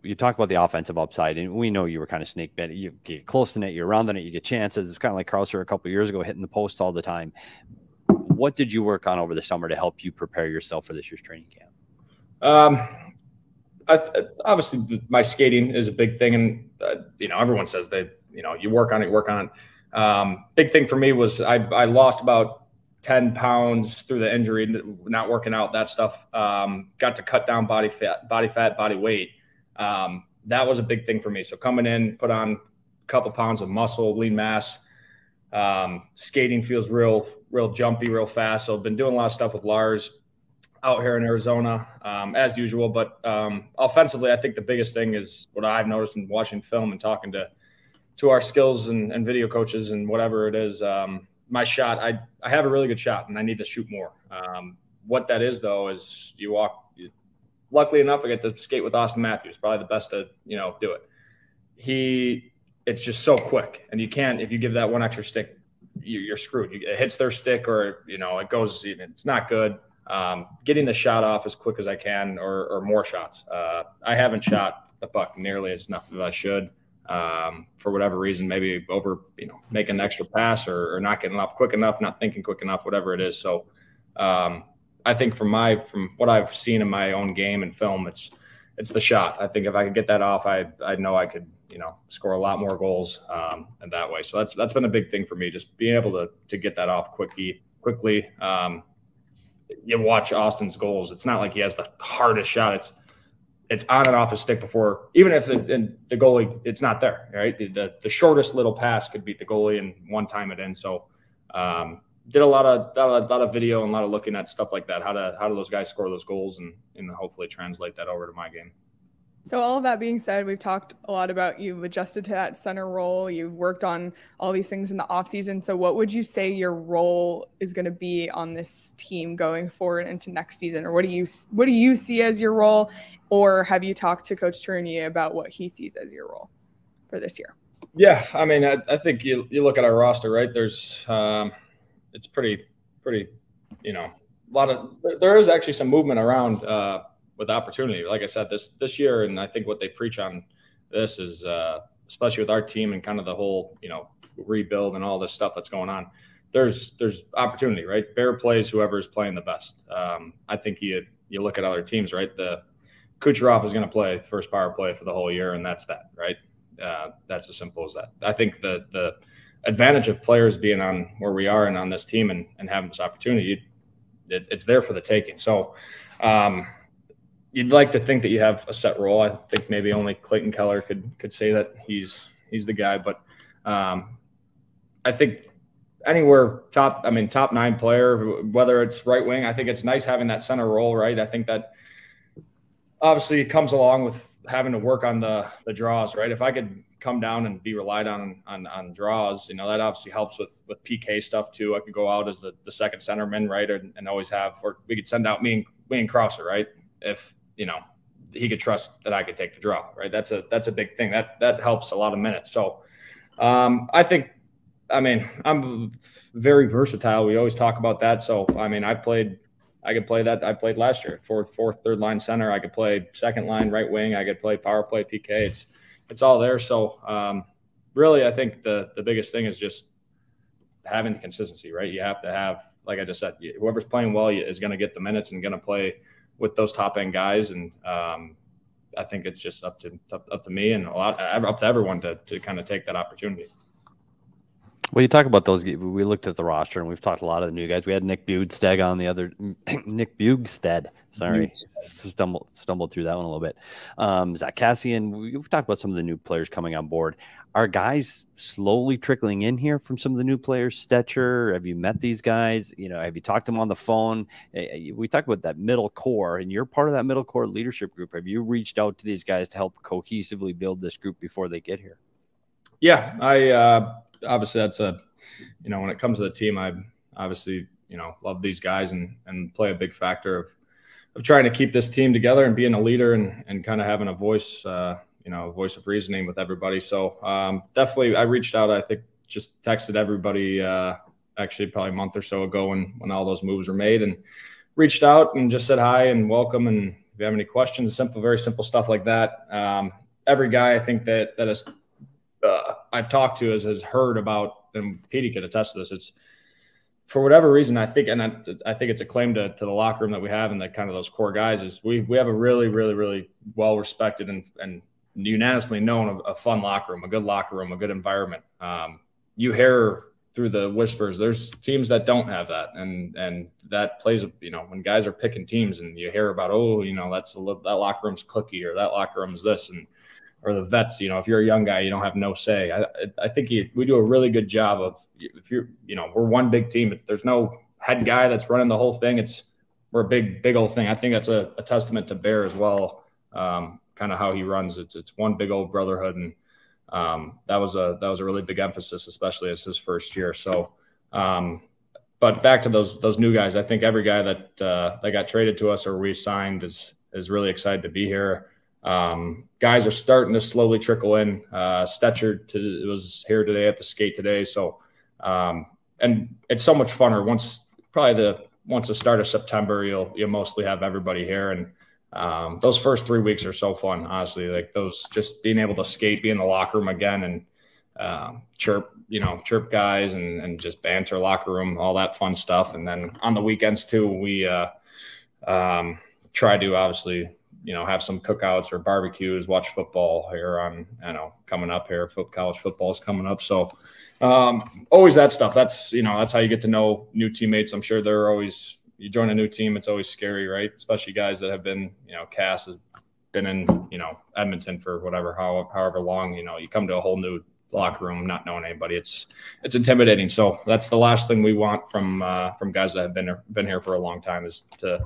You talk about the offensive upside, and we know you were kind of snake bit. You get close to it, you're around it, you get chances. It's kind of like Krauser a couple years ago, hitting the post all the time. What did you work on over the summer to help you prepare yourself for this year's training camp? Um, I, obviously, my skating is a big thing, and uh, you know, everyone says they, you know, you work on it, you work on it. Um, big thing for me was I, I lost about 10 pounds through the injury, not working out, that stuff. Um, got to cut down body fat, body fat, body weight. Um, that was a big thing for me. So coming in, put on a couple pounds of muscle, lean mass. Um, skating feels real, real jumpy, real fast. So I've been doing a lot of stuff with Lars, out here in Arizona um, as usual. But um, offensively, I think the biggest thing is what I've noticed in watching film and talking to to our skills and, and video coaches and whatever it is. My shot, I I have a really good shot, and I need to shoot more. Um, what that is though is you walk. You, luckily enough, I get to skate with Auston Matthews, probably the best to you know do it. He, it's just so quick, and you can't if you give that one extra stick, you, are screwed. It hits their stick, or you know it goes. It's not good um, getting the shot off as quick as I can or, or more shots. Uh, I haven't shot the puck nearly as enough as I should um, for whatever reason, maybe over, you know, making an extra pass or, or, not getting off quick enough, not thinking quick enough, whatever it is. So um, I think from my, from what I've seen in my own game and film, it's, it's the shot. I think if I could get that off, I, I know I could, you know, score a lot more goals um, and that way. So that's, that's been a big thing for me, just being able to, to get that off quickly, quickly. Um, you watch Auston's goals, it's not like he has the hardest shot. It's it's on and off his stick before, even if the, the goalie it's not there, right? The, the, the shortest little pass could beat the goalie and one time it in. So um, did a lot of a lot of video and a lot of looking at stuff like that. How to how do those guys score those goals and and hopefully translate that over to my game. So, all of that being said, we've talked a lot about you've adjusted to that center role. You've worked on all these things in the offseason. So, what would you say your role is going to be on this team going forward into next season? Or what do you what do you see as your role? Or have you talked to Coach Tourigny about what he sees as your role for this year? Yeah, I mean, I, I think you, you look at our roster, right? There's um, it's pretty pretty, you know, a lot of there is actually some movement around. Uh, with opportunity. Like I said, this this year, and I think what they preach on this is, uh, especially with our team and kind of the whole you know rebuild and all this stuff that's going on. There's there's opportunity, right? Bear plays whoever is playing the best. Um, I think you you look at other teams, right? The Kucherov is going to play first power play for the whole year, and that's that, right? Uh, that's as simple as that. I think the the advantage of players being on where we are and on this team and, and having this opportunity, it, it's there for the taking. So, um, you'd like to think that you have a set role. I think maybe only Clayton Keller could could say that he's he's the guy, but um, I think anywhere top, I mean top nine player, whether it's right wing, I think it's nice having that center role, right? I think that obviously comes along with having to work on the the draws, right? If I could come down and be relied on on on draws, you know that obviously helps with with PK stuff too. I could go out as the, the second centerman, right, and, and always have, or we could send out me and me and Krauser, right? If you know, he could trust that I could take the draw, right? That's a that's a big thing. That that helps a lot of minutes. So um, I think, I mean, I'm very versatile. We always talk about that. So I mean, I played, I could play that. I played last year, fourth, fourth, third line center. I could play second line right wing. I could play power play PK. It's it's all there. So um, really, I think the the biggest thing is just having the consistency, right? You have to have, like I just said, whoever's playing well is going to get the minutes and going to play with those top end guys. And um, I think it's just up to up, up, to me and a lot up to everyone to to kind of take that opportunity. Well, you talk about those. We looked at the roster and we've talked a lot of the new guys. We had Nick Bjugstad on the other. Nick Bjugstad, sorry, stumbled stumbled through that one a little bit. Um, Zach Kassian. We've talked about some of the new players coming on board. Are guys slowly trickling in here from some of the new players? Stecher, have you met these guys? You know, have you talked to them on the phone? Eh, eh, we talked about that middle core, and you're part of that middle core leadership group. Have you reached out to these guys to help cohesively build this group before they get here? Yeah, I. Uh obviously that's a, you know, when it comes to the team, I obviously, you know, love these guys and, and play a big factor of, of trying to keep this team together and being a leader and, and kind of having a voice, uh, you know, voice of reasoning with everybody. So um, definitely, I reached out. I think just texted everybody uh, actually probably a month or so ago when when all those moves were made and reached out and just said hi and welcome and if you have any questions, simple, very simple stuff like that. Um, every guy I think that that is uh, I've talked to has, has heard about, and Petey could attest to this. It's for whatever reason, I think, and I, I, think it's a claim to, to the locker room that we have and the kind of those core guys is we we have a really, really, really well respected and and unanimously known a, fun locker room, a good locker room, a good environment. Um, you hear through the whispers, there's teams that don't have that, and and that plays. You know, when guys are picking teams, and you hear about, oh, you know, that's a, that locker room's clicky or that locker room's this, and or the vets. You know, if you're a young guy, you don't have no say. I, I think he, we do a really good job of if you're, you know, we're one big team. There's no head guy that's running the whole thing. It's we're a big, big old thing. I think that's a, a testament to Bear as well. Um, kind of how he runs. It's it's one big old brotherhood, and um, that was a that was a really big emphasis, especially as his first year. So. Um, but back to those those new guys, I think every guy that uh, that got traded to us or we signed is is really excited to be here. Um, guys are starting to slowly trickle in. Uh, Stecher to, was here today at the skate today, so um, and it's so much funner once probably the once the start of September you'll you'll mostly have everybody here and um, those first three weeks are so fun honestly like those just being able to skate be in the locker room again and um, chirp you know chirp guys and and just banter locker room all that fun stuff and then on the weekends too we uh, um, try to obviously you know have some cookouts or barbecues, watch football here on you know coming up here. College football is coming up, so um, always that stuff. That's you know that's how you get to know new teammates. I'm sure they're always you join a new team, it's always scary, right? Especially guys that have been you know Cass has been in you know Edmonton for whatever how, however long. You know you come to a whole new locker room not knowing anybody it's it's intimidating so that's the last thing we want from uh, from guys that have been been here for a long time is to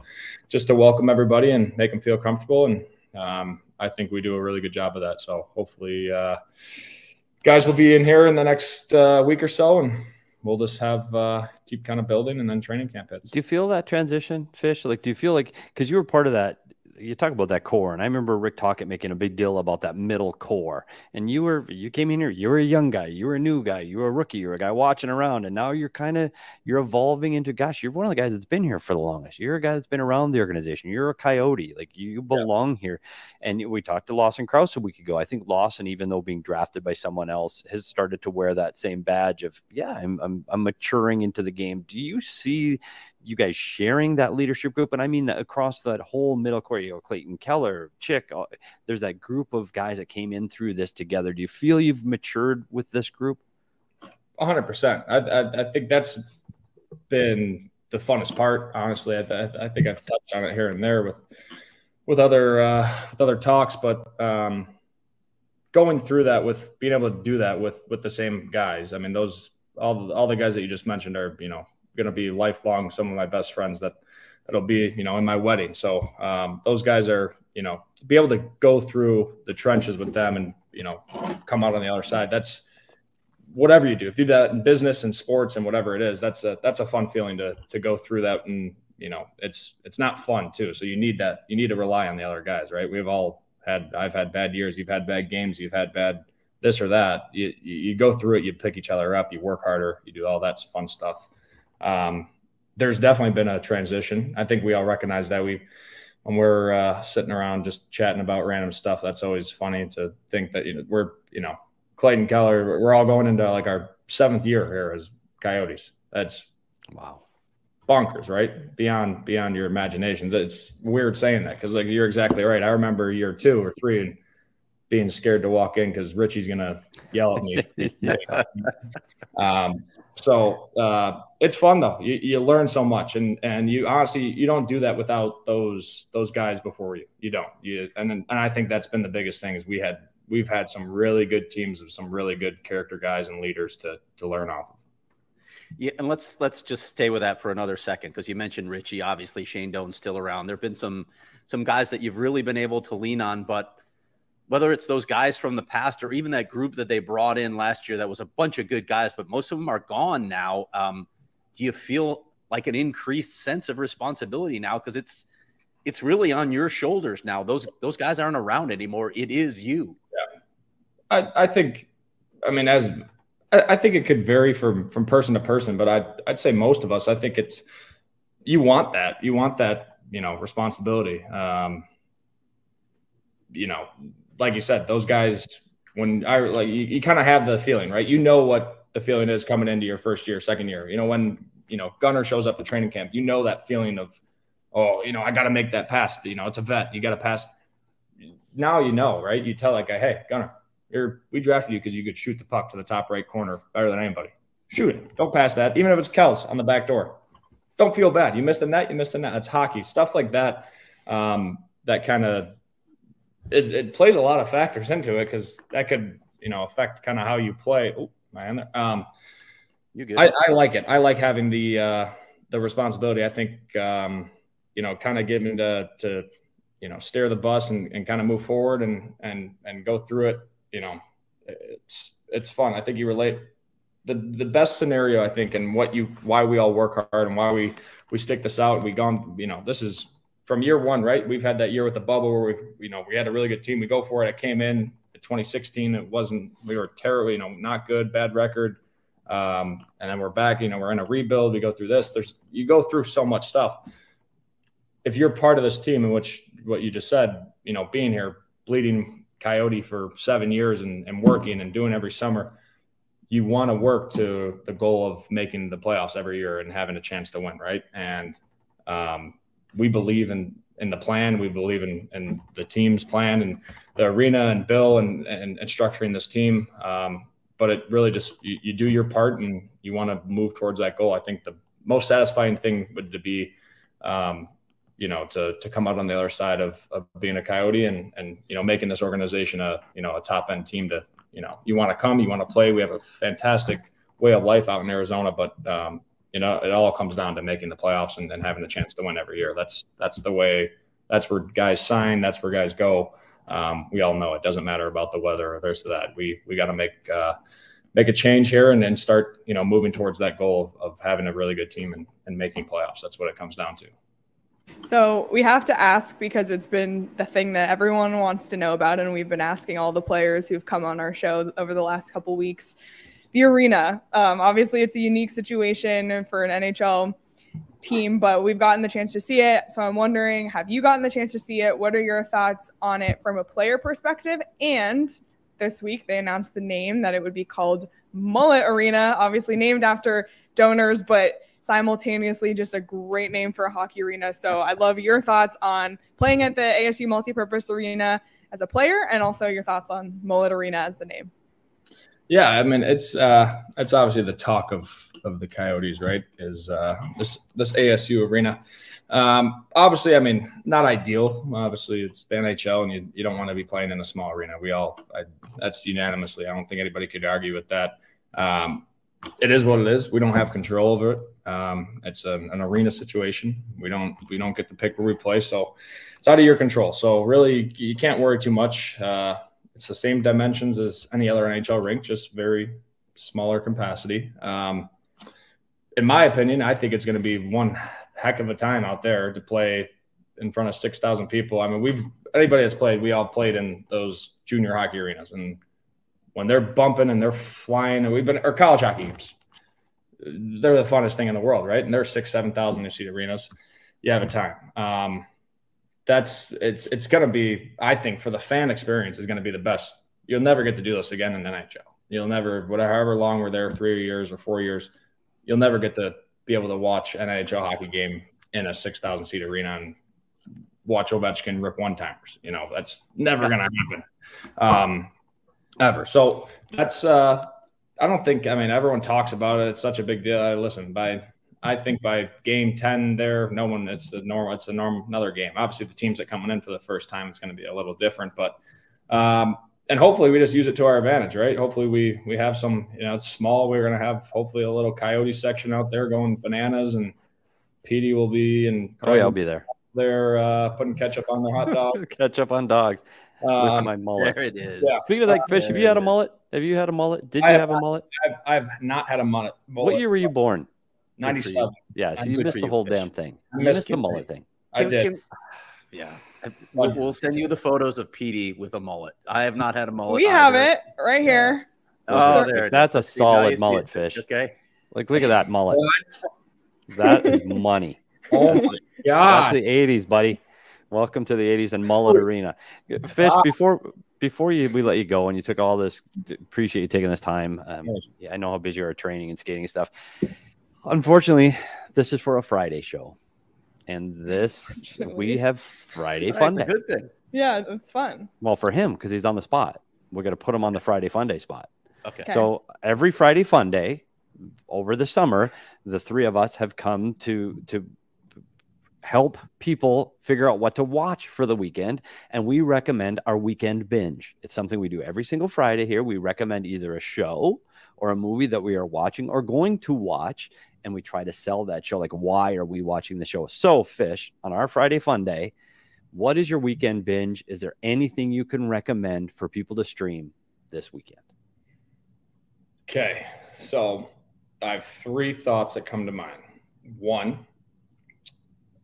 just to welcome everybody and make them feel comfortable and um, i think we do a really good job of that so hopefully uh, guys will be in here in the next uh, week or so and we'll just have uh, keep kind of building and then training camp hits. Do you feel that transition fish? Like do you feel like because you were part of that you talk about that core, and I remember Rick Tocchet making a big deal about that middle core. And you were you came in here, you were a young guy, you were a new guy, you were a rookie, you were a guy watching around, and now you're kind of you're evolving into gosh, you're one of the guys that's been here for the longest. You're a guy that's been around the organization. You're a coyote, like you belong yeah. here. And we talked to Lawson Crouse a week ago. I think Lawson, even though being drafted by someone else, has started to wear that same badge of yeah, I'm I'm, I'm maturing into the game. Do you see you guys sharing that leadership group, and I mean that across that whole middle core, you know, Clayton Keller, Chick, uh, there's that group of guys that came in through this together. Do you feel you've matured with this group? 100. percent I, I, I think that's been the funnest part. Honestly, I, I, think I've touched on it here and there with with other uh, with other talks, but um, going through that with being able to do that with with the same guys. I mean, those all all the guys that you just mentioned are you know going to be lifelong. Some of my best friends that that'll be you know in my wedding. So um, those guys are you know to be able to go through the trenches with them and you know come out on the other side. That's whatever you do. If you do that in business and sports and whatever it is, that's a that's a fun feeling to to go through that and you know it's it's not fun too. So you need that you need to rely on the other guys, right? We've all had I've had bad years, you've had bad games, you've had bad this or that. You you go through it, you pick each other up, you work harder, you do all that fun stuff. Um, there's definitely been a transition. I think we all recognize that we, when we're uh, sitting around just chatting about random stuff, that's always funny to think that you know we're you know Clayton Keller, we're all going into like our seventh year here as Coyotes. That's wow, bonkers, right? Beyond beyond your imagination. It's weird saying that because like you're exactly right. I remember year two or three and being scared to walk in because Richie's gonna yell at me. um, so uh, it's fun though. You, you learn so much, and and you honestly you don't do that without those those guys before you. You don't. You and and I think that's been the biggest thing is we had we've had some really good teams of some really good character guys and leaders to to learn off of. Yeah, and let's let's just stay with that for another second because you mentioned Richie. Obviously, Shane Doan's still around. There've been some some guys that you've really been able to lean on, but whether it's those guys from the past or even that group that they brought in last year that was a bunch of good guys, but most of them are gone now. Um, do you feel like an increased sense of responsibility now? Because it's it's really on your shoulders now. Those those guys aren't around anymore. It is you. Yeah. I, I think I mean as I, I think it could vary from from person to person, but I'd I'd say most of us, I think it's you want that. You want that, you know, responsibility. Um, you know, like you said, those guys when I like you, you kind of have the feeling, right? You know what the feeling is coming into your first year, second year. You know, when you know Gunner shows up to training camp, you know that feeling of, oh, you know, I got to make that pass. You know, it's a vet. You got to pass. Now you know, right? You tell that guy, hey, Gunner, you're we drafted you because you could shoot the puck to the top right corner better than anybody. Shoot it. Don't pass that. Even if it's Kels on the back door. Don't feel bad. You missed the net. You missed the net. That's hockey. Stuff like that. Um, that kind of is it plays a lot of factors into it because that could you know affect kind of how you play. Oh, man. Um, you get. I, I, like it. I like having the uh, the responsibility. I think um, you know, kind of getting to to you know steer the bus and, and kind of move forward and and and go through it. You know, it's it's fun. I think you relate the the best scenario. I think and what you why we all work hard and why we we stick this out. We gone. You know, this is from year one, right? We've had that year with the bubble where we've, you know we had a really good team. We go for it. It came in 2016. It wasn't. We were terrible. You know, not good. Bad record um, and then we're back, you know, we're in a rebuild. We go through this. There's you go through so much stuff. If you're part of this team, in which what you just said, you know, being here, bleeding coyote for seven years and, and working and doing every summer, you want to work to the goal of making the playoffs every year and having a chance to win, right? And um, we believe in in the plan. We believe in in the team's plan and the arena and Bill and and, and structuring this team. Um, but it really just you, you do your part and you want to move towards that goal. I think the most satisfying thing would to be, um, you know, to to come out on the other side of, of being a coyote and and you know making this organization a you know a top end team to you know you want to come, you want to play. We have a fantastic way of life out in Arizona, but um, you know it all comes down to making the playoffs and, and having a chance to win every year. That's that's the way. That's where guys sign. That's where guys go um, we all know it doesn't matter about the weather or this or that. We we got to make uh, make a change here and then start you know moving towards that goal of, of having a really good team and, and making playoffs. That's what it comes down to. So we have to ask because it's been the thing that everyone wants to know about, and we've been asking all the players who've come on our show over the last couple weeks. The arena, um, obviously, it's a unique situation for an NHL team, but we've gotten the chance to see it. So I'm wondering, have you gotten the chance to see it? What are your thoughts on it from a player perspective? And this week they announced the name that it would be called Mullett Arena, obviously named after donors, but simultaneously just a great name for a hockey arena. So I'd love your thoughts on playing at the ASU multipurpose arena as a player and also your thoughts on Mullett Arena as the name. Yeah, I mean it's uh it's obviously the talk of of the Coyotes, right? Is uh, this this ASU arena? Um, obviously, I mean, not ideal. Obviously, it's the NHL, and you, you don't want to be playing in a small arena. We all I, that's unanimously. I don't think anybody could argue with that. Um, it is what it is. We don't have control over it. Um, it's an, an, arena situation. We don't we don't get to pick where we play, so it's out of your control. So really, you can't worry too much. Uh, it's the same dimensions as any other NHL rink, just very smaller capacity. Um, in my opinion, I think it's going to be one heck of a time out there to play in front of 6,000 people. I mean, we've anybody that's played, we all played in those junior hockey arenas. And when they're bumping and they're flying, and we've been, or college hockey games, they're the funnest thing in the world, right? And they're six, 7,000 seat arenas. You have a time. Um, that's it's it's going to be I think for the fan experience is going to be the best. You'll never get to do this again in the NHL. You'll never whatever however long we're there, three years or four years you'll never get to be able to watch an NHL hockey game in a 6,000 seat arena and watch Ovechkin rip one timers. You know, that's never going to happen um, ever. So that's, uh, I don't think, I mean, everyone talks about it. It's such a big deal. I listen, by, I think by game 10 there, no one, it's the normal, it's a normal, another game. Obviously, the teams that coming in for the first time, it's going to be a little different, but um, and hopefully we just use it to our advantage, right? Hopefully we we have some, you know, it's small. We're gonna have hopefully a little coyote section out there going bananas, and Petey will be and oh yeah, I'll be there. They're uh, putting ketchup on their hot dog. ketchup on dogs um, with my mullet. There it is. Yeah. Speaking of like fish, have you had a mullet? Have you had a mullet? Did you have, have, a mullet? I've, I've, not had a mullet. mullet. What year were you born? Ninety-seven. Yeah, so you missed the whole fish. damn thing. You missed the mullet thing. I did. Can, Yeah. We'll, we'll send you the photos of Petey with a mullet. I have not had a mullet. We have it right here. Oh, there. it That's a is. See, now solid you see mullet it. fish. Okay. Like, look at that mullet. That is money. Oh That's my That's god! the '80s, buddy. Welcome to the '80s and mullet arena. Fish, Ah. before before you we let you go, and you took all this. Appreciate you taking this time. Um, yeah, I know how busy you are training and skating and stuff. Unfortunately, this is for a Friday show, and this we have Friday Fun Day. good thing. Yeah, it's fun. Well, for him because he's on the spot, we're gonna put him on the Friday Fun Day spot. Okay. Okay. So every Friday Fun Day over the summer, the three of us have come to to help people figure out what to watch for the weekend, and we recommend our weekend binge. It's something we do every single Friday here. We recommend either a show or a movie that we are watching or going to watch, and we try to sell that show. Like, why are we watching the show? So, Fish, on our Friday Fun Day, what is your weekend binge? Is there anything you can recommend for people to stream this weekend? Okay, so I have three thoughts that come to mind. One,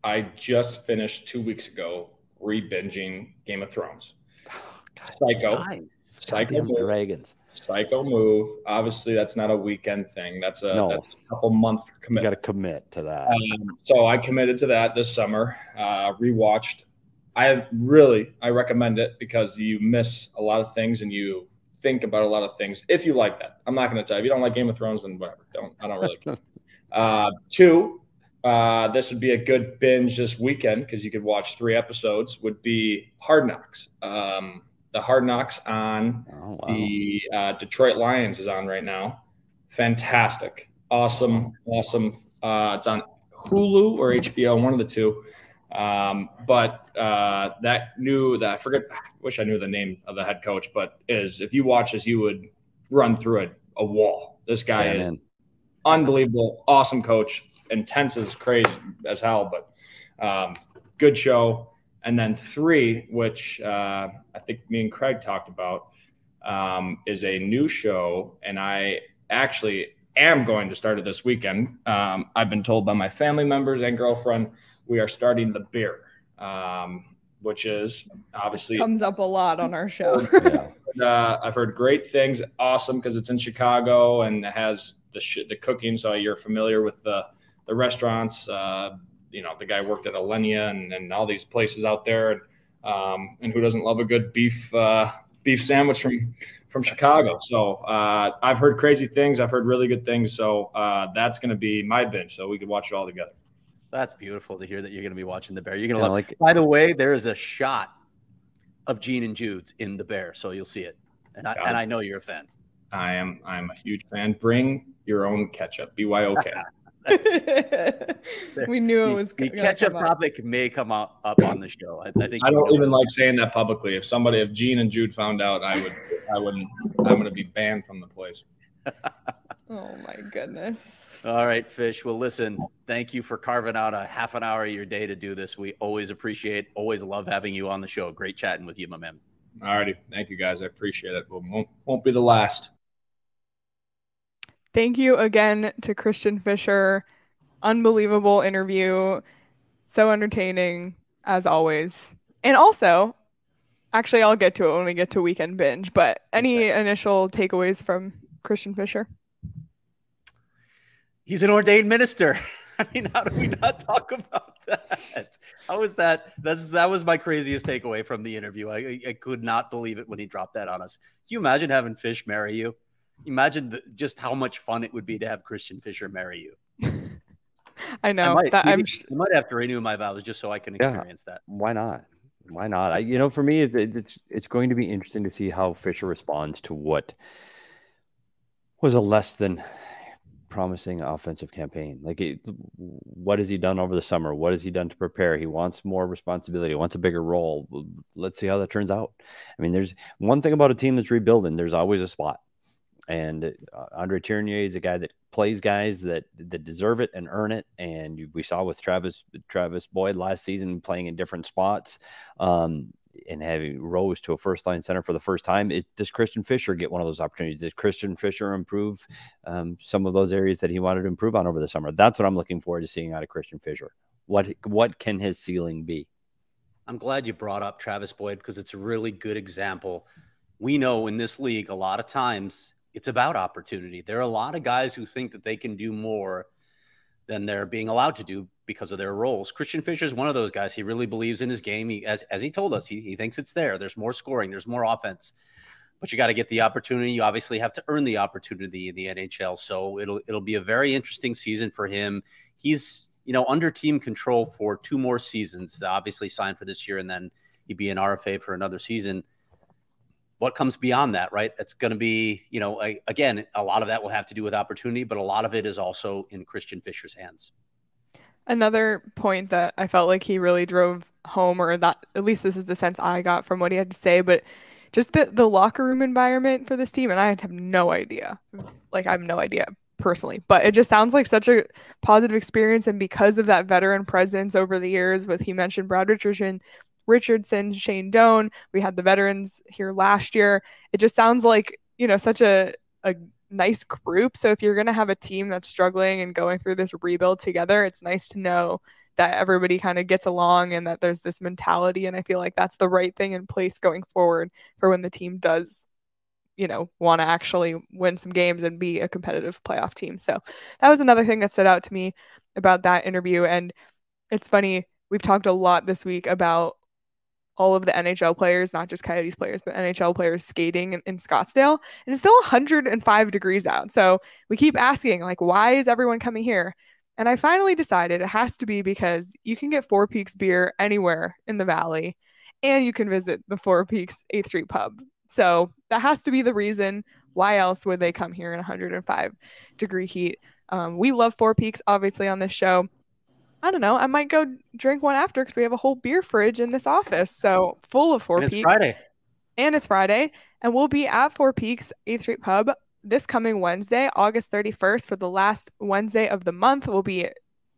I just finished two weeks ago re-binging Game of Thrones. Psycho, Nice. Psycho move, dragons. Psycho move. Obviously, that's not a weekend thing. That's a, No. that's a couple month commitment. You got to commit to that. Um, so I committed to that this summer. Uh, rewatched. I really I recommend it because you miss a lot of things and you think about a lot of things. If you like that, I'm not going to tell you. If you don't like Game of Thrones, then whatever. Don't I don't really care. uh, two, uh, this would be a good binge this weekend because you could watch three episodes. Would be Hard Knocks. Um, the Hard Knocks on oh, wow. the uh, Detroit Lions is on right now. Fantastic, awesome, awesome. Uh, it's on Hulu or HBO, one of the two. Um, but uh, that new that I forget. I wish I knew the name of the head coach, but is if you watch this, you would run through a, a wall. This guy Yeah, is man. unbelievable, awesome coach, intense as crazy as hell, but um, good show. And then three, which uh, I think me and Craig talked about, um, is a new show, and I actually am going to start it this weekend. Um, I've been told by my family members and girlfriend we are starting the bear, um, which is obviously Comes up a lot on our show. Uh, I've heard great things. Awesome because it's in Chicago and it has the sh- the cooking, so you're familiar with the the restaurants. Uh, you know, the guy worked at Alinea and, and all these places out there, and um, and who doesn't love a good beef uh, beef sandwich from from Chicago? So uh, I've heard crazy things. I've heard really good things. So uh, that's going to be my binge. So we could watch it all together. That's beautiful to hear that you're going to be watching the bear. You're going to Yeah, love. like By the way, there is a shot of Gene and Jude's in the bear, so you'll see it. And I Got and. I know you're a fan. I am I'm a huge fan. Bring your own ketchup. BYOK. we knew it was the gonna ketchup come up. topic may come up, up on the show. I, I think I don't even it. like saying that publicly. If somebody, if Gene and Jude found out, I would, I wouldn't. I'm going to be banned from the place. Oh my goodness. All right, Fish. Well, listen, thank you for carving out a half an hour of your day to do this. We always appreciate, always love having you on the show. Great chatting with you, my man. All righty. thank you guys. I appreciate it. But won't won't be the last. Thank you again to Christian Fischer. Unbelievable interview. So entertaining as always. And also, actually, I'll get to it when we get to weekend binge. But any initial takeaways from Christian Fischer? He's an ordained minister. I mean, how do we not talk about that? How was that? That's that was my craziest takeaway from the interview. I, I could not believe it when he dropped that on us. Can you imagine having Fish marry you? Imagine the, just how much fun it would be to have Christian Fischer marry you. I I know might, that I'm maybe- I might have to renew my vows just so I can Yeah. experience that. why not? Why not? I, you know, for me, it, it- it's it's going to be interesting to see how Fischer responds to what was a less than promising offensive campaign. Like, it, what has he done over the summer? What has he done to prepare? He wants more responsibility. Wants a bigger role. Let's see how that turns out. I mean, there's one thing about a team that's rebuilding. There's always a spot, and uh, Andre Tourigny is a guy that plays guys that that deserve it and earn it. And we saw with Travis Travis Boyd last season playing in different spots. Um, and having rose to a first line center for the first time, it, does Christian Fischer get one of those opportunities? Does Christian Fischer improve um, some of those areas that he wanted to improve on over the summer? That's what I'm looking forward to seeing out of Christian Fischer. What what can his ceiling be? I'm glad you brought up Travis Boyd because it's a really good example. We know in this league, a lot of times it's about opportunity. There are a lot of guys who think that they can do more than they're being allowed to do because of their roles. Christian Fischer is one of those guys. He really believes in his game. He, as, as he told us, he, he thinks it's there. There's more scoring, there's more offense, but you got to get the opportunity. You obviously have to earn the opportunity in the NHL. So it'll it'll be a very interesting season for him. He's you know under team control for two more seasons. Obviously signed for this year, and then he'd be an RFA for another season what comes beyond that, right? It's going to be, you know, again, a lot of that will have to do with opportunity, but a lot of it is also in Christian Fischer's hands. Another point that I felt like he really drove home, or that at least this is the sense I got from what he had to say, but just the, the locker room environment for this team, and I have no idea. Like, I have no idea personally, but it just sounds like such a positive experience. And because of that veteran presence over the years, with he mentioned Brad Richardson, Richardson, Shane Doan. We had the veterans here last year. It just sounds like, you know, such a, a nice group. So if you're going to have a team that's struggling and going through this rebuild together, it's nice to know that everybody kind of gets along and that there's this mentality. And I feel like that's the right thing in place going forward for when the team does, you know, want to actually win some games and be a competitive playoff team. So that was another thing that stood out to me about that interview. And it's funny, we've talked a lot this week about all of the NHL players, not just Coyotes players, but NHL players skating in, in, Scottsdale. And it's still 105 degrees out. So we keep asking, like, why is everyone coming here? And I finally decided it has to be because you can get Four Peaks beer anywhere in the valley and you can visit the Four Peaks 8th Street pub. So that has to be the reason. Why else would they come here in 105 degree heat? Um, we love Four Peaks, obviously, on this show. I don't know. I might go drink one after because we have a whole beer fridge in this office, so full of Four and Peaks. It's Friday, and it's Friday, and we'll be at Four Peaks Eighth Street Pub this coming Wednesday, August thirty first, for the last Wednesday of the month. We'll be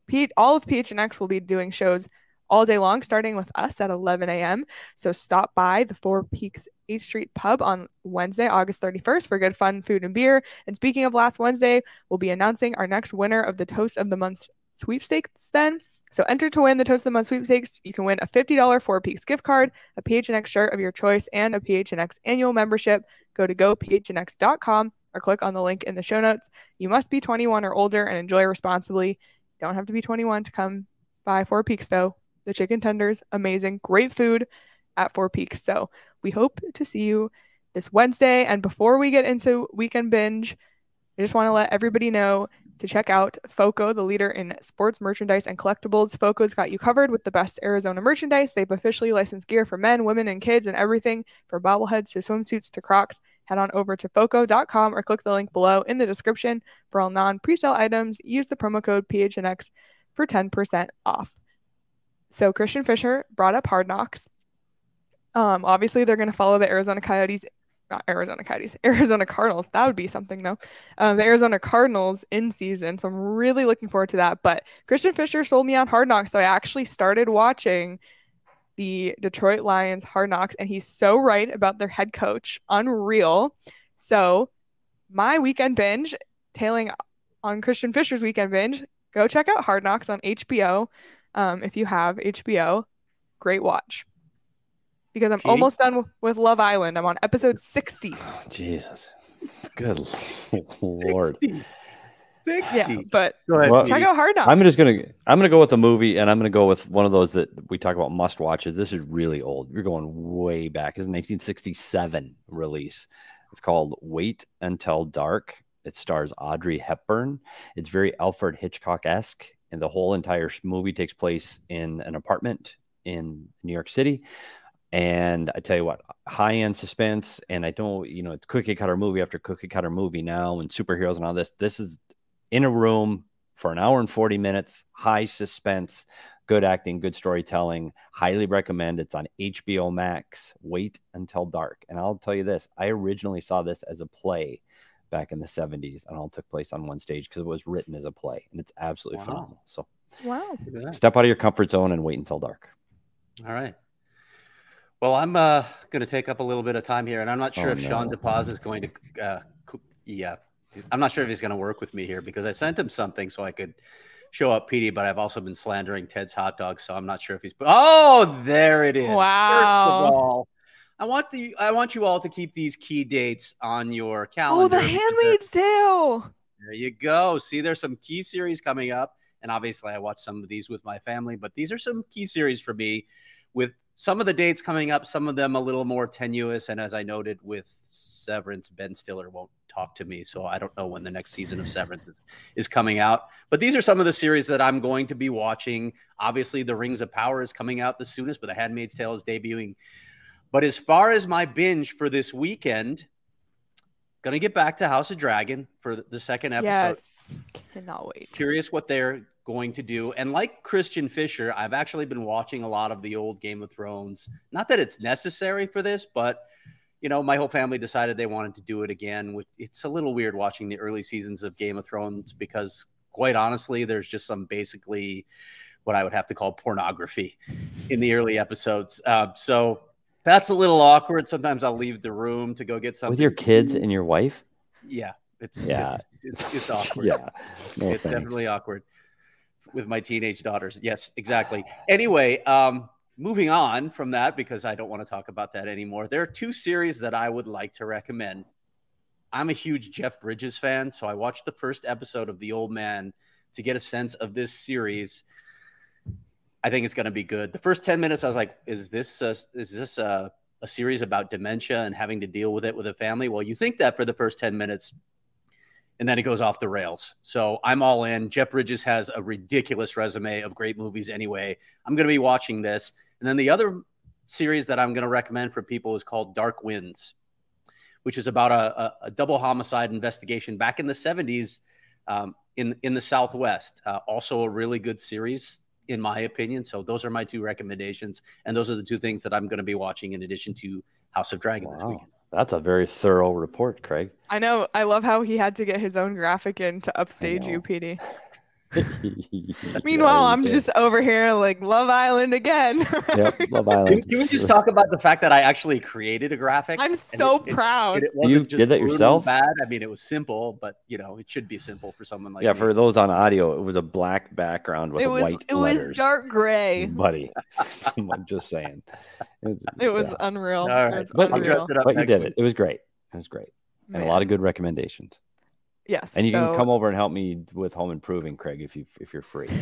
Pete. All of PHNX will be doing shows all day long, starting with us at 11 a.m. So stop by the Four Peaks 8th Street Pub on Wednesday, August 31st for good fun, food, and beer. And speaking of last Wednesday, we'll be announcing our next winner of the Toast of the Month sweepstakes then. So enter to win the Toast of the Month sweepstakes. You can win a $50 Four Peaks gift card, a PHNX shirt of your choice, and a PHNX annual membership. Go to gophnx.com or click on the link in the show notes. You must be 21 or older and enjoy responsibly. You don't have to be 21 to come by Four Peaks, though. The chicken tenders, amazing, great food at Four Peaks. So we hope to see you this Wednesday. And before we get into weekend binge, I just want to let everybody know to check out FOCO, the leader in sports merchandise and collectibles. FOCO's got you covered with the best Arizona merchandise. They've officially licensed gear for men, women, and kids and everything from bobbleheads to swimsuits to Crocs. Head on over to FOCO.com or click the link below in the description for all non presale items. Use the promo code PHNX for 10% off. So Christian Fischer brought up Hard Knocks. Um, obviously, they're going to follow the Arizona Coyotes not Arizona Coyotes, Arizona Cardinals. That would be something though. Um, the Arizona Cardinals in season. So I'm really looking forward to that. But Christian Fischer sold me on Hard Knocks. So I actually started watching the Detroit Lions Hard Knocks, and he's so right about their head coach. Unreal. So my weekend binge, tailing on Christian Fischer's weekend binge, go check out Hard Knocks on HBO. Um, if you have HBO, great watch because I'm Pete? almost done with Love Island. I'm on episode 60. Oh, Jesus. Good lord. 60. 60. Yeah, but well, check out Hard Knocks. I'm just gonna I'm gonna go with a movie, and I'm gonna go with one of those that we talk about must watches. This is really old. You're going way back. It's a 1967 release. It's called Wait Until Dark. It stars Audrey Hepburn. It's very Alfred Hitchcock esque, and the whole entire movie takes place in an apartment in New York City. And I tell you what, high end suspense. And I don't, you know, it's cookie cutter movie after cookie cutter movie now and superheroes and all this. This is in a room for an hour and 40 minutes, high suspense, good acting, good storytelling. Highly recommend. It's on HBO Max. Wait until dark. And I'll tell you this I originally saw this as a play back in the 70s and all took place on one stage because it was written as a play and it's absolutely wow. phenomenal. So, wow. Step out of your comfort zone and wait until dark. All right. Well, I'm uh, going to take up a little bit of time here, and I'm not sure oh, if no. Sean DePaz is going to. Uh, yeah, I'm not sure if he's going to work with me here because I sent him something so I could show up PD, but I've also been slandering Ted's hot dogs, so I'm not sure if he's. Oh, there it is. Wow. First of all, I want the I want you all to keep these key dates on your calendar. Oh, The Handmaid's Tale. There you go. See, there's some key series coming up, and obviously, I watch some of these with my family, but these are some key series for me. With some of the dates coming up, some of them a little more tenuous, and as I noted with Severance, Ben Stiller won't talk to me, so I don't know when the next season of Severance is, is coming out. But these are some of the series that I'm going to be watching. Obviously, The Rings of Power is coming out the soonest, but The Handmaid's Tale is debuting. But as far as my binge for this weekend, gonna get back to House of Dragon for the second episode. Yes. Cannot wait. Curious what they're going to do. And like Christian Fischer, I've actually been watching a lot of the old Game of Thrones. Not that it's necessary for this, but you know, my whole family decided they wanted to do it again. It's a little weird watching the early seasons of Game of Thrones because, quite honestly, there's just some basically what I would have to call pornography in the early episodes. Uh, so that's a little awkward. Sometimes I'll leave the room to go get something with your kids and your wife. Yeah, it's Yeah. it's, it's, it's awkward. Yeah, no it's thanks. definitely awkward with my teenage daughters. Yes, exactly. Anyway, um, moving on from that because I don't want to talk about that anymore. There are two series that I would like to recommend. I'm a huge Jeff Bridges fan, so I watched the first episode of The Old Man to get a sense of this series. I think it's going to be good. The first 10 minutes I was like, is this a, is this a, a series about dementia and having to deal with it with a family? Well, you think that for the first 10 minutes and then it goes off the rails. So I'm all in. Jeff Bridges has a ridiculous resume of great movies anyway. I'm going to be watching this. And then the other series that I'm going to recommend for people is called Dark Winds, which is about a, a, a double homicide investigation back in the 70s um, in, in the Southwest. Uh, also, a really good series, in my opinion. So, those are my two recommendations. And those are the two things that I'm going to be watching in addition to House of Dragon this weekend. That's a very thorough report, Craig. I know. I love how he had to get his own graphic in to upstage you. PD. Yeah, Meanwhile, you I'm did. just over here like Love Island again. Yep, Love Can, Island. can we just talk about the fact that I actually created a graphic? I'm so it- it- proud. and it wasn't You just did that yourself? Bad. I mean, it was simple, but you know, it should be simple for someone like yeah, me. for those on audio, it was a black background with it was white it was dark gray. buddy. I'm just saying. It's- It was yeah. unreal. All It was But- unreal. it up But you did week. it. It was great. It was great, and a lot of good recommendations. Yes. And you so- can come over and help me with home improving, Craig, if you if you're free.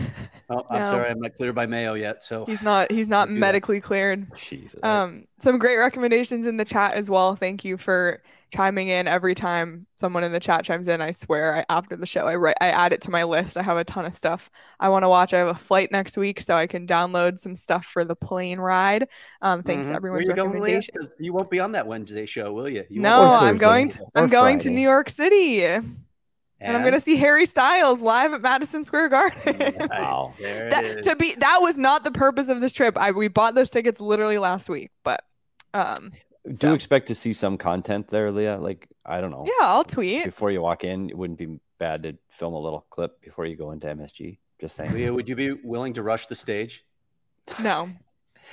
Oh, I'm No. sorry, I'm not cleared by Mayo yet. So He's not he's not do that. medically cleared. Jesus. Um, some great recommendations in the chat as well. Thank you for chiming in every time someone in the chat chimes in. I swear, I, after the show, I write, I add it to my list. I have a ton of stuff I want to watch. I have a flight next week, so I can download some stuff for the plane ride. Um, thanks Mhm. to Where everyone's you going, Leah? recommendation. 'Cause You won't be on that Wednesday show, will you? you No, I'm going. To, I'm going to New York City, and, I'm gonna see Harry Styles live at Madison Square Garden. Wow. There it that, is. to be that was not the purpose of this trip. I we bought those tickets literally last week, but um, Do so- you expect to see some content there, Leah? Like I don't know. yeah, I'll tweet. Before you walk in, it wouldn't be bad to film a little clip before you go into MSG. Just saying. Leah, would you be willing to rush the stage? No,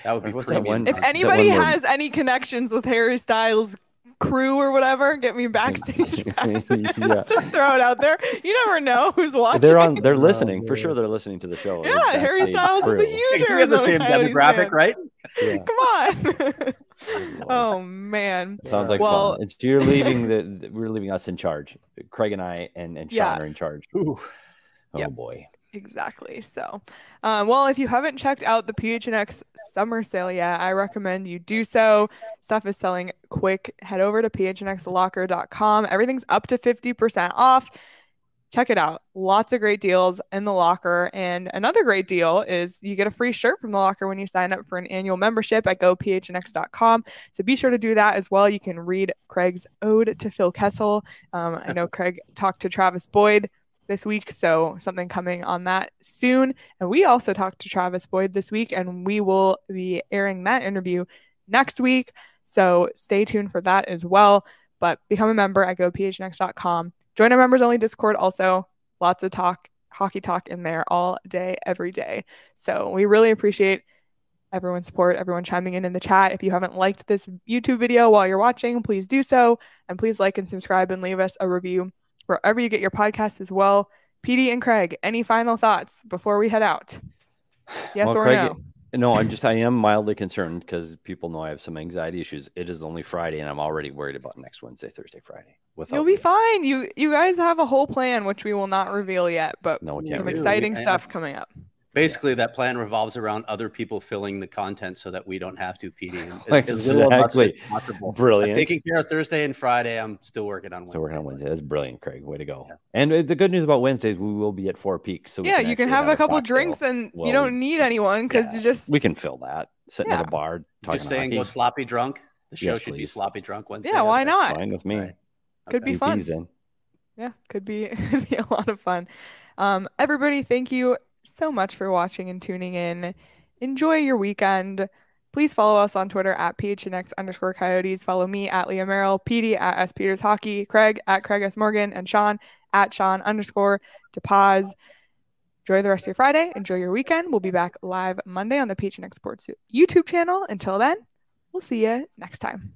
That would be What's that one- if anybody one where- has any connections with Harry Styles crew or whatever, get me backstage passes. Yeah. Just throw it out there. You never know who's watching. They're on. They're Oh, listening for sure. They're listening to the show. yeah, Harry backstage Styles is a huge Because we have the same demographic, fan. right? Yeah. Come on. Oh man. Sounds like Well- fun. It's you're leaving the, the- we're leaving us in charge. Craig and I and and Sean Yeah. are in charge. Ooh. Oh Yep. boy. Exactly. So, um, well, if you haven't checked out the PHNX summer sale yet, I recommend you do so. Stuff is selling quick. Head over to phnxlocker.com. Everything's up to 50% off. Check it out. Lots of great deals in the locker. And another great deal is you get a free shirt from the locker when you sign up for an annual membership at gophnx.com. So be sure to do that as well. You can read Craig's ode to Phil Kessel. Um, I know Craig talked to Travis Boyd this week, so something coming on that soon. And we also talked to Travis Boyd this week, and we will be airing that interview next week. So stay tuned for that as well. But become a member at gophnx.com. Join our members only Discord also. Lots of talk, hockey talk in there all day, every day. So we really appreciate everyone's support, everyone chiming in in the chat. If you haven't liked this YouTube video while you're watching, please do so. And please like and subscribe and leave us a review wherever you get your podcasts as well. PD and Craig, any final thoughts before we head out? Yes Well, or Craig, no? No, I'm just I am mildly concerned because people know I have some anxiety issues. It is only Friday, and I'm already worried about next Wednesday, Thursday, Friday. Without You'll be you. fine. You you guys have a whole plan, which we will not reveal yet, but No, we some can't. we do. exciting We- stuff coming up. Basically, that plan revolves around other people filling the content so that we don't have to, PD. And as- as little of us as Exactly. possible. I'm Brilliant. taking care of Thursday and Friday. I'm still working on Wednesday. So we're on Wednesday. That's brilliant, Craig. Way to go. Yeah. And uh, the good news about Wednesdays, we will be at Four Peaks. So we Yeah, you can actually have a couple drinks and Well, you don't need anyone because yeah, you just We can fill that sitting at a bar talking Just saying, hockey. go sloppy drunk. The show Yes, should be sloppy drunk Wednesday. Yeah, why not? Fine with me. Right. Could be fun. In. yeah, could be be a lot of fun. Um, everybody, thank you so much for watching and tuning in. Enjoy your weekend. Please follow us on Twitter at PHNX underscore coyotes. Follow me at Leah Merrill, PD at S Peters Hockey, Craig at Craig S Morgan, and Sean at Sean underscore pause. Enjoy the rest of your Friday. Enjoy your weekend. We'll be back live Monday on the PHNX Sports YouTube channel. Until then, we'll see you next time.